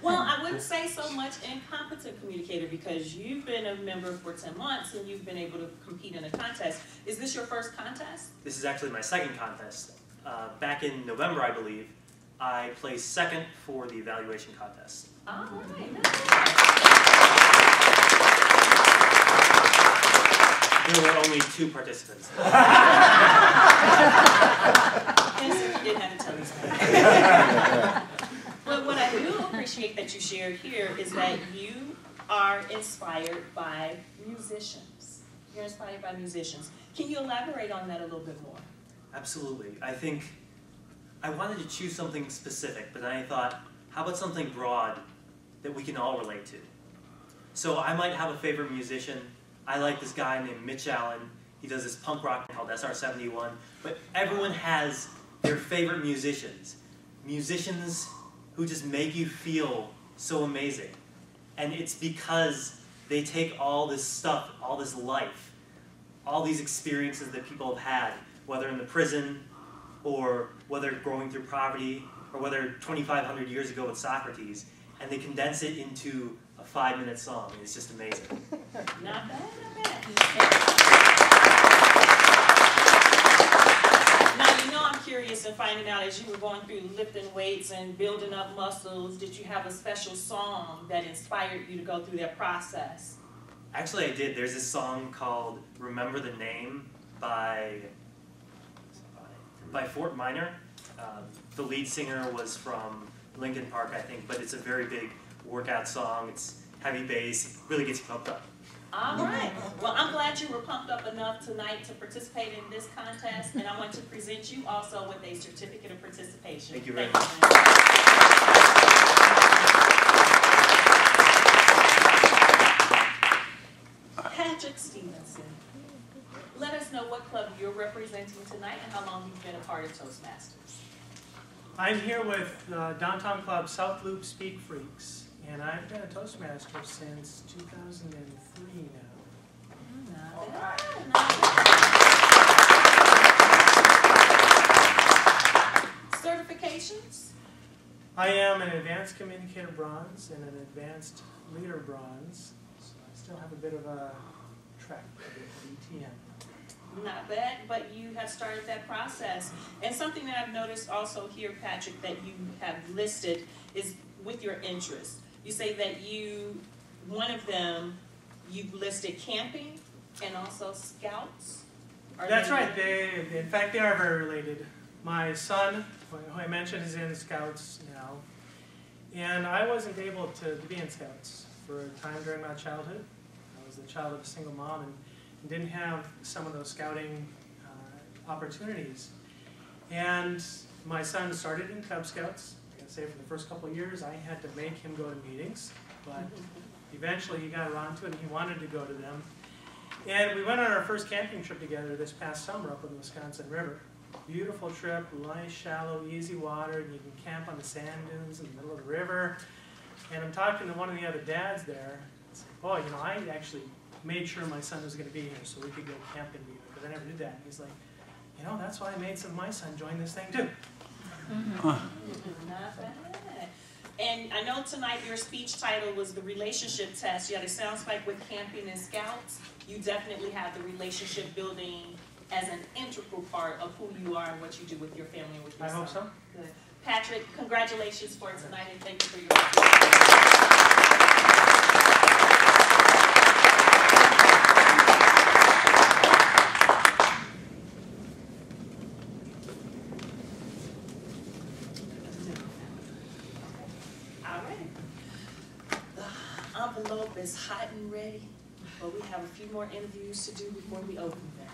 Well, I wouldn't say so much incompetent communicator because you've been a member for ten months and you've been able to compete in a contest. Is this your first contest?
This is actually my second contest. Uh, back in November, I believe, I placed second for the evaluation contest.
All right.
There were only two participants.
Vincent, you didn't have to tell us. But what I do appreciate that you shared here is that you are inspired by musicians. You're inspired by musicians. Can you elaborate on that a little bit more?
Absolutely. I think I wanted to choose something specific, but then I thought, how about something broad that we can all relate to? So I might have a favorite musician. I like this guy named Mitch Allan. He does this punk rock called SR71. But everyone has their favorite musicians. Musicians who just make you feel so amazing. And it's because they take all this stuff, all this life, all these experiences that people have had, whether in the prison or whether growing through poverty or whether 2,500 years ago with Socrates, and they condense it into a five minute song. It's just amazing.
Not bad, not bad. Now, you know I'm curious in finding out as you were going through lifting weights and building up muscles, did you have a special song that inspired you to go through that process?
Actually, I did. There's this song called Remember the Name by, by Fort Minor. Um, the lead singer was from Linkin Park, I think, but it's a very big workout song. It's heavy bass, it really gets you pumped up.
All right. Well, I'm glad you were pumped up enough tonight to participate in this contest, and I want to present you also with a certificate of participation.
Thank you very much.
Patrick Stevenson, let us know what club you're representing tonight and how long you've been a part of Toastmasters.
I'm here with uh, Downtown Club South Loop Speak Freaks, and I've been a Toastmaster since 2003 now.
Not bad, not bad. Certifications?
I am an advanced communicator bronze and an advanced leader bronze, so I still have a bit of a track with DTM.
Not bad, but you have started that process. And something that I've noticed also here, Patrick, that you have listed is with your interests. You say that you, one of them, you've listed camping and also scouts. Are
That's
they-
right. They, in fact, they are very related. My son, who I mentioned, is in Scouts now, and I wasn't able to, to be in Scouts for a time during my childhood. I was the child of a single mom and didn't have some of those scouting uh, opportunities. And my son started in Cub Scouts. I gotta say, for the first couple of years, I had to make him go to meetings, but eventually he got around to it and he wanted to go to them. And we went on our first camping trip together this past summer up on the Wisconsin River. Beautiful trip, nice, shallow, easy water, and you can camp on the sand dunes in the middle of the river. And I'm talking to one of the other dads there. It's like, boy, you know, I actually made sure my son was going to be here so we could go camping together because I never did that. And he's like, you know, that's why I made some of my son join this thing too. Mm-hmm.
Not bad. And I know tonight your speech title was the relationship test. You had a sound spike with camping and scouts. You definitely have the relationship building as an integral part of who you are and what you do with your family and with your
I hope so.
Good. Patrick, congratulations for tonight and thank you for your participation. All right. The envelope is hot and ready, but we have a few more interviews to do before we open them.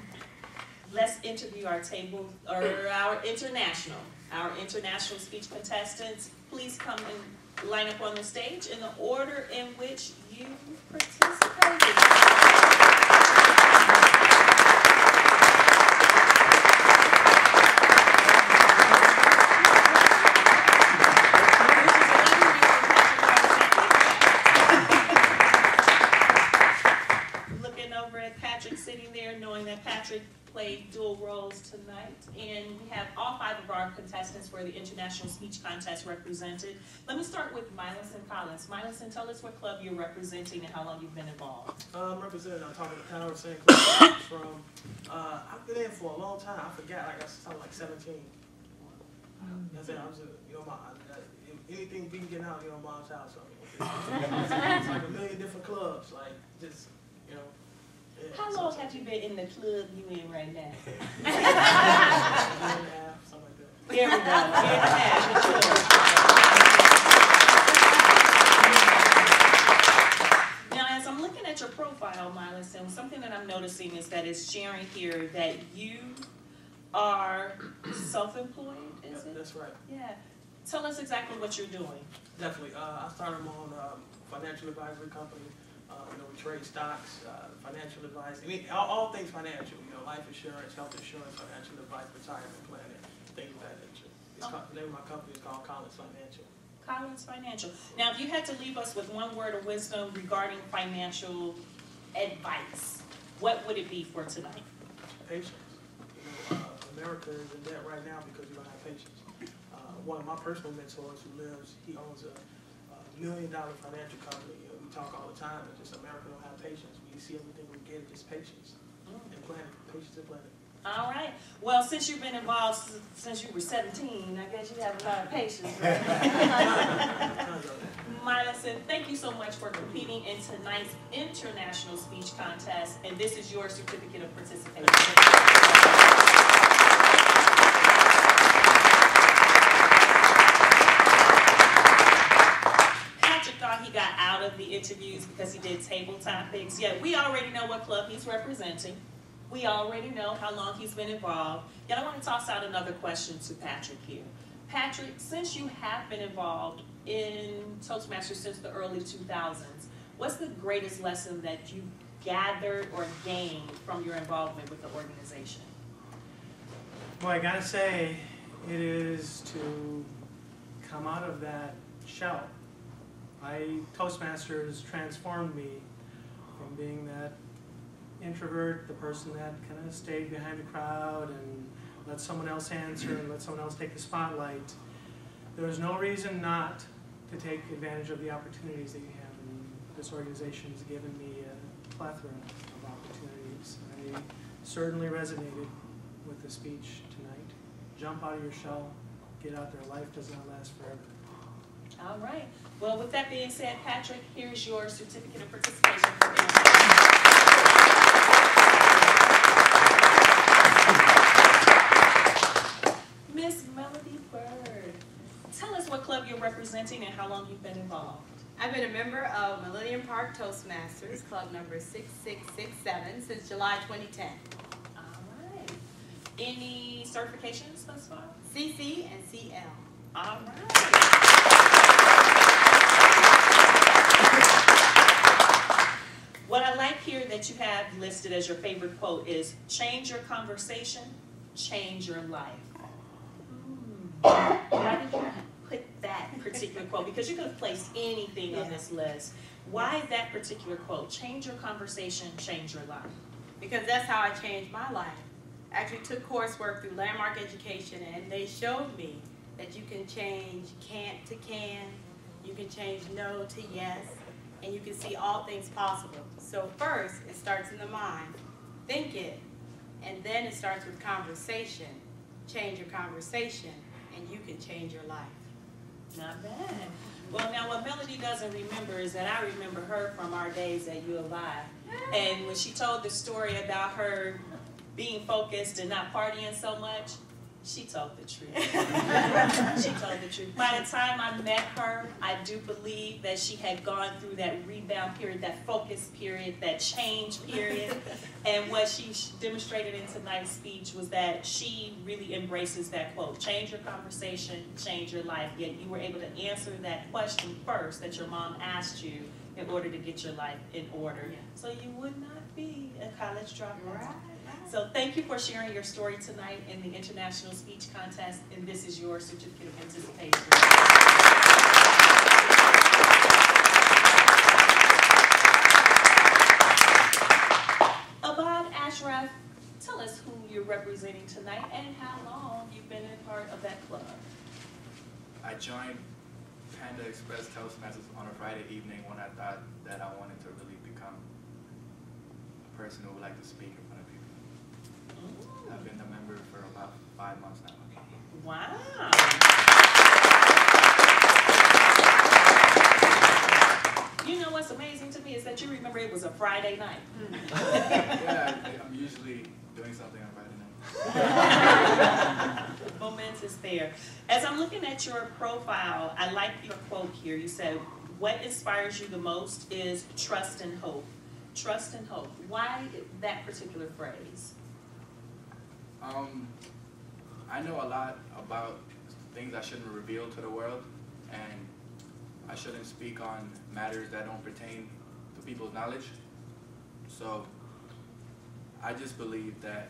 Let's interview our table, or our international, our international speech contestants. Please come and line up on the stage in the order in which you participated. Looking over at Patrick sitting there, knowing that Patrick played dual roles tonight. And we have all five of our contestants for the International Speech Contest represented. Let me start with Miloson Collins. Miloson, tell us what club you're representing and how long you've been involved.
Um, representing on top of the tower, St. Clair from, uh, I've been in for a long time. I forgot, like I started like 17. That's it. I was, a- you know, my, I- anything we can get out, you know, mom's house. So, it's like a million different clubs, like just, you know. yeah,
How long have you been in the club you in right now?
A year and a half, something like that.
There we go, year and a half, good. noticing is that it's sharing here that you are self-employed, is it?
That's right.
Yeah. Tell us exactly what you're doing.
Definitely. Uh, I started my own um, financial advisory company. Uh, you know, we trade stocks, uh, financial advice. I mean, all, all things financial. You know, life insurance, health insurance, financial advice, retirement planning, things of that nature. It's the name of my company is called Collins Financial.
Collins Financial. Now, if you had to leave us with one word of wisdom regarding financial advice, what would it be for tonight?
Patience. You know, uh, America is in debt right now because we don't have patience. Uh, one of my personal mentors who lives, he owns a, a million dollar financial company. You know, we talk all the time, and just America don't have patience. We see everything we get, just patience and planning, patience and planning.
All right. Well, since you've been involved since you were 17, I guess you have a lot of patience. Milison, thank you so much for competing in tonight's international speech contest, and this is your certificate of participation. Patrick thought he got out of the interviews because he did table topics. Yeah, we already know what club he's representing. We already know how long he's been involved. Yet I want to toss out another question to Patrick here. Patrick, since you have been involved in Toastmasters since the early 2000s, what's the greatest lesson that you gathered or gained from your involvement with the organization?
Well, I gotta say, it is to come out of that shell. I Toastmasters transformed me from being that introvert, the person that kind of stayed behind the crowd and let someone else answer and let someone else take the spotlight. There is no reason not to take advantage of the opportunities that you have, and this organization has given me a plethora of opportunities. I certainly resonated with the speech tonight. Jump out of your shell, get out there. Life does not last forever.
All right. Well, with that being said, Patrick, here's your certificate of participation for Miss Melody Bird, tell us what club you're representing and how long you've been involved.
I've been a member of Millennium Park Toastmasters, club number 6667, since July 2010.
All right. Any certifications thus far?
CC and CL.
All right. What I like here that you have listed as your favorite quote is change your conversation, change your life. Hmm. Why did you put that particular quote? Because you could have placed anything on this list. Why that particular quote? Change your conversation, change your life.
because that's how I changed my life. I actually took coursework through Landmark Education, and they showed me that you can change can't to can, you can change no to yes, and you can see all things possible. So first, it starts in the mind. Think it, and then it starts with conversation. Change your conversation, and you can change your life.
Not bad. Well, now what Melody doesn't remember is that I remember her from our days at U of I. And when she told the story about her being focused and not partying so much, she told the truth. she told the truth. By the time I met her, I do believe that she had gone through that rebound period, that focus period, that change period. And what she demonstrated in tonight's speech was that she really embraces that quote change your conversation, change your life. Yet you were able to answer that question first that your mom asked you in order to get your life in order. So you would not be a college dropout. So thank you for sharing your story tonight in the International Speech Contest, and this is your certificate of participation. Abad Ashraf, tell us who you're representing tonight and how long you've been a part of that club.
I joined Panda Express Toastmasters on a Friday evening when I thought that I wanted to really become a person who would like to speak in front of people. I've been a member for about five months now.
Wow. You know what's amazing to me is that you remember it was a Friday night. Mm.
yeah, I, I'm usually doing something on Friday night.
Momentous there. As I'm looking at your profile, I like your quote here. You said, What inspires you the most is trust and hope. trust and hope. Why that particular phrase?
Um, I know a lot about things I shouldn't reveal to the world, and I shouldn't speak on matters that don't pertain to people's knowledge. So I just believe that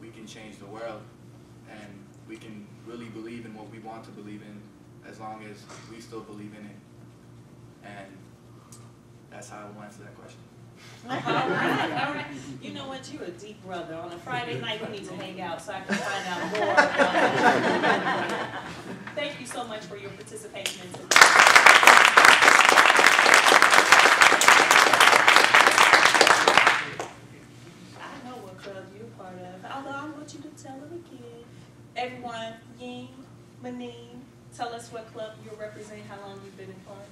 we can change the world, and we can really believe in what we want to believe in, as long as we still believe in it. And that's how I will answer that question.
All right, all right. You know what? You're a deep brother. On a Friday night, we need to hang out so I can find out more. Thank you so much for your participation in. I know what club you're part of, although I want you to tell them again. Everyone, Ying, Manine, tell us what club you represent, how long you've been in part.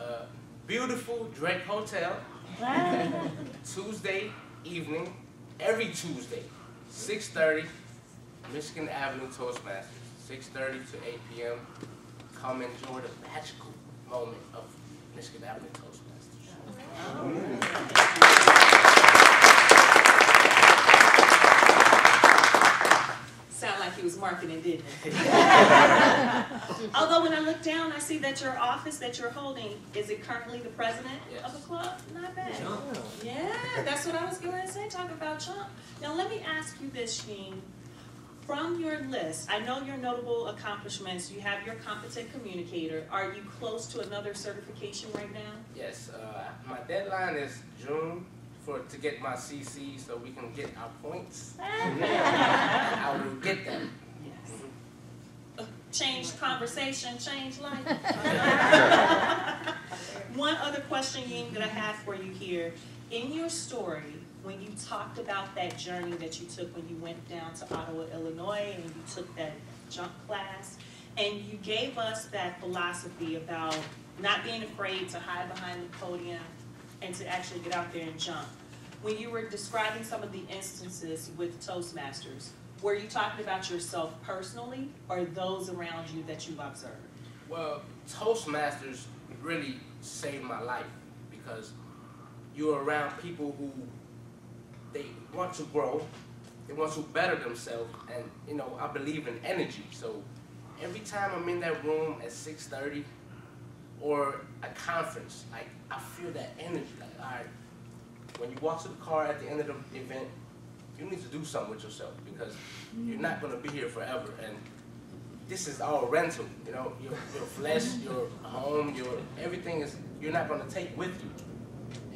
Uh, beautiful Drake Hotel, Tuesday evening, every Tuesday, 6.30, Michigan Avenue Toastmasters, 6.30 to 8 p.m. Come enjoy the magical moment of Michigan Avenue Toastmasters.
Sound like he was marketing, didn't it? Although when I look down, I see that your office that you're holding, is it currently the president of the club? Not bad. Yeah, that's what I was going to say, talk about Trump. Now, let me ask you this, Sheen. From your list, I know your notable accomplishments, you have your competent communicator. Are you close to another certification right now?
Yes, uh, my deadline is June for to get my CC so we can get our points. I will get them.
Uh, change conversation, change life. One other question, Ying, that I have for you here. In your story, when you talked about that journey that you took when you went down to Ottawa, Illinois, and you took that jump class, and you gave us that philosophy about not being afraid to hide behind the podium and to actually get out there and jump. When you were describing some of the instances with Toastmasters, were you talking about yourself personally or those around you that you've observed?
Well, Toastmasters really saved my life because you're around people who they want to grow, they want to better themselves, and you know I believe in energy. So every time I'm in that room at 6:30 or a conference, like I feel that energy. Like all right, when you walk to the car at the end of the event, you need to do something with yourself because you're not gonna be here forever and this is all rental, you know, your, your flesh, your home, your everything is you're not gonna take with you.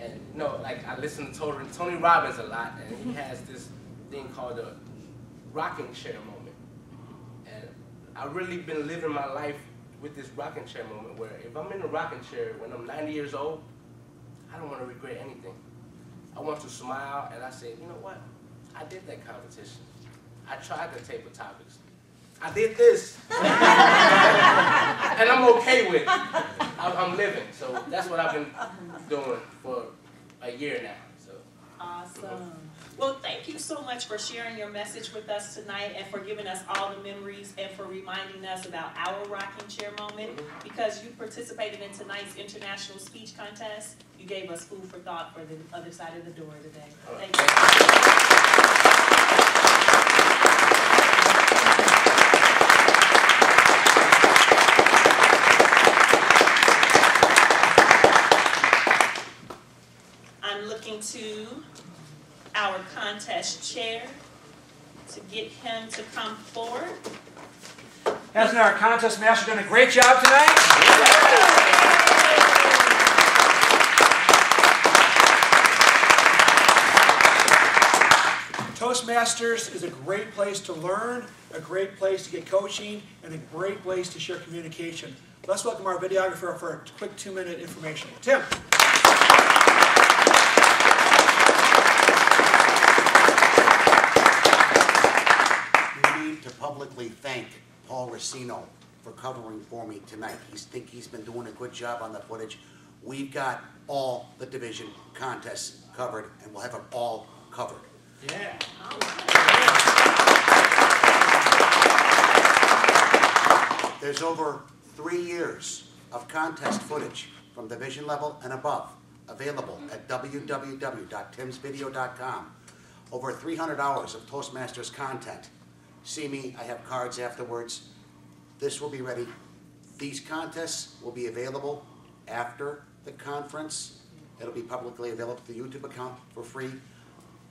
And you know, like I listen to Tony, Tony Robbins a lot, and he mm-hmm. has this thing called the rocking chair moment. And I've really been living my life with this rocking chair moment where if I'm in a rocking chair when I'm 90 years old, I don't want to regret anything. I want to smile and I say, you know what? I did that competition. I tried the table topics. I did this. and I'm okay with it. I'm, living. So that's what I've been doing for a year now. So
Awesome. Well, thank you so much for sharing your message with us tonight and for giving us all the memories and for reminding us about our rocking chair moment. Mm-hmm. Because you participated in tonight's international speech contest, you gave us food for thought for the other side of the door today. Thank you. I'm looking to our contest chair to get him to come forward.
Hasn't our contest master done a great job tonight? Toastmasters is a great place to learn, a great place to get coaching, and a great place to share communication. Let's welcome our videographer for a quick two-minute information. Tim.
We need to publicly thank Paul Racino for covering for me tonight. He's think he's been doing a good job on the footage. We've got all the division contests covered, and we'll have them all covered.
Yeah.
There's over three years of contest footage from division level and above available at www.timsvideo.com. Over 300 hours of Toastmasters content. See me, I have cards afterwards. This will be ready. These contests will be available after the conference. It'll be publicly available to the YouTube account for free.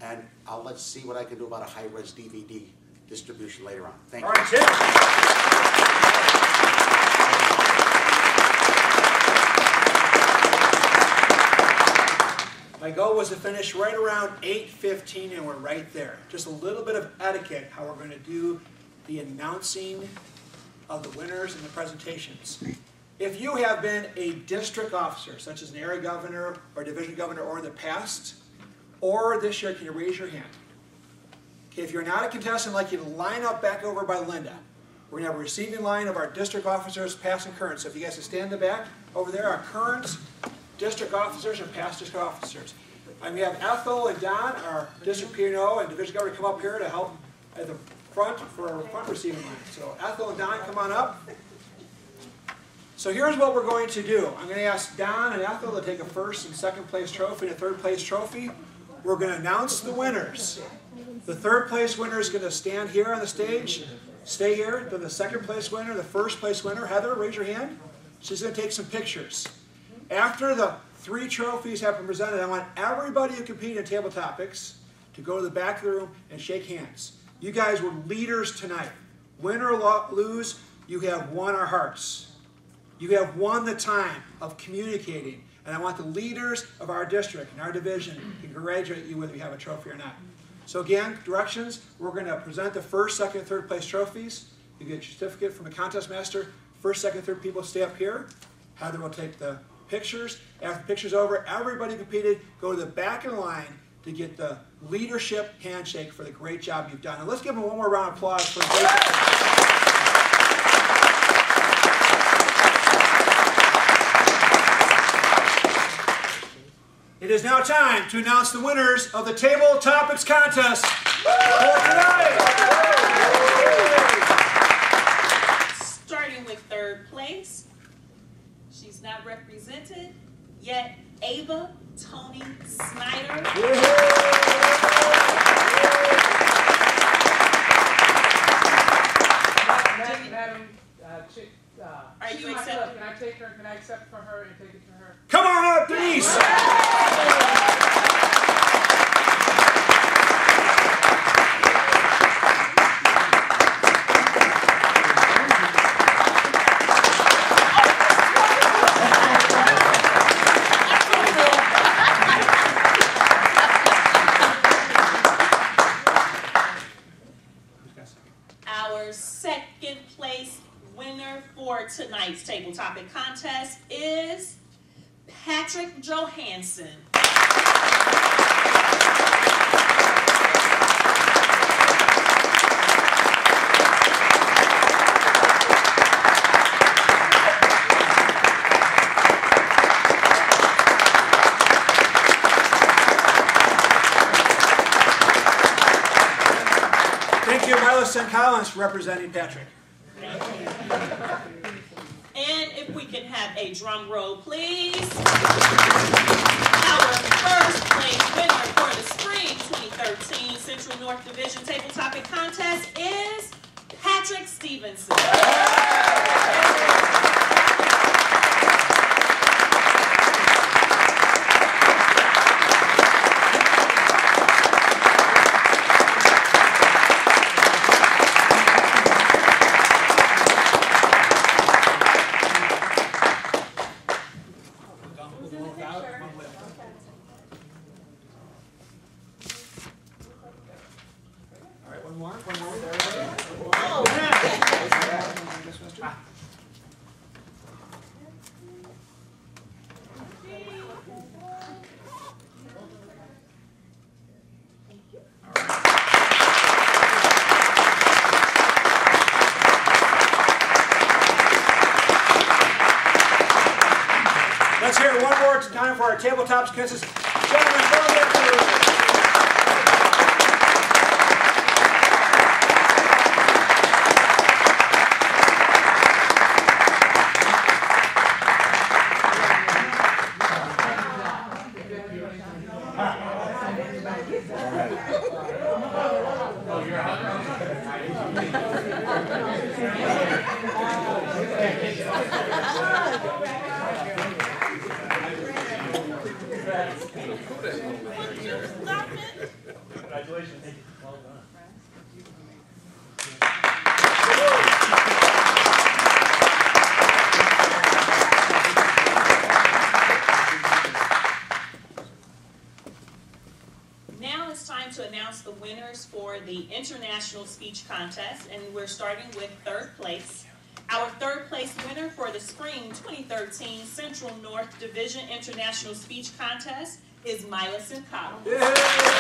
And I'll let's see what I can do about a high-res DVD distribution later on. Thank you.
All right. My goal was to finish right around 8:15, and we're right there. Just a little bit of etiquette, how we're going to do the announcing of the winners and the presentations. If you have been a district officer, such as an area governor or division governor or in the past, or this year, can you raise your hand? Okay, if you're not a contestant, I'd like you to line up back over by Linda. We're gonna have a receiving line of our district officers, past and current. So if you guys can stand in the back, over there, our current district officers and past district officers. And we have Ethel and Don, our district P and O and division governor, come up here to help at the front for our front receiving line. So Ethel and Don, come on up. So here's what we're going to do. I'm going to ask Don and Ethel to take a first and second place trophy and a third place trophy. We're going to announce the winners. The third place winner is going to stand here on the stage. Stay here. Then the second place winner, the first place winner, Heather, raise your hand. She's going to take some pictures. After the three trophies have been presented, I want everybody who competed in table topics to go to the back of the room and shake hands. You guys were leaders tonight. Win or lose, you have won our hearts. You have won the time of communicating. And I want the leaders of our district and our division to congratulate you whether you have a trophy or not. So again, directions, we're going to present the first, second, and third place trophies. You get your certificate from the contest master. First, second, third people stay up here. Heather will take the pictures. After the picture's over, everybody competed. Go to the back of the line to get the leadership handshake for the great job you've done. And let's give them one more round of applause for great It is now time to announce the winners of the Table Topics Contest for tonight.
Starting with third place, she's not represented yet. Ava Tony Snyder.
Madam, Madam, uh, Chick, uh,
Are you accepting?
Can I take her, can I accept for her and take it to her?
Come on up, Denise.
Our second place winner for tonight's table topic contest is Patrick Johansson.
Thank you, Milo St. Collins, representing Patrick.
And if we can have a drum roll, please. Our first place winner for the Spring 2013 Central North Division Table Topic Contest is Patrick Stevenson.
All right, one more, one more. There we go. Let's hear it one more time for our table topics contest. starting with third place. Our third place winner for the Spring 2013 Central North Division International Speech Contest is
Myla Collins. Yeah.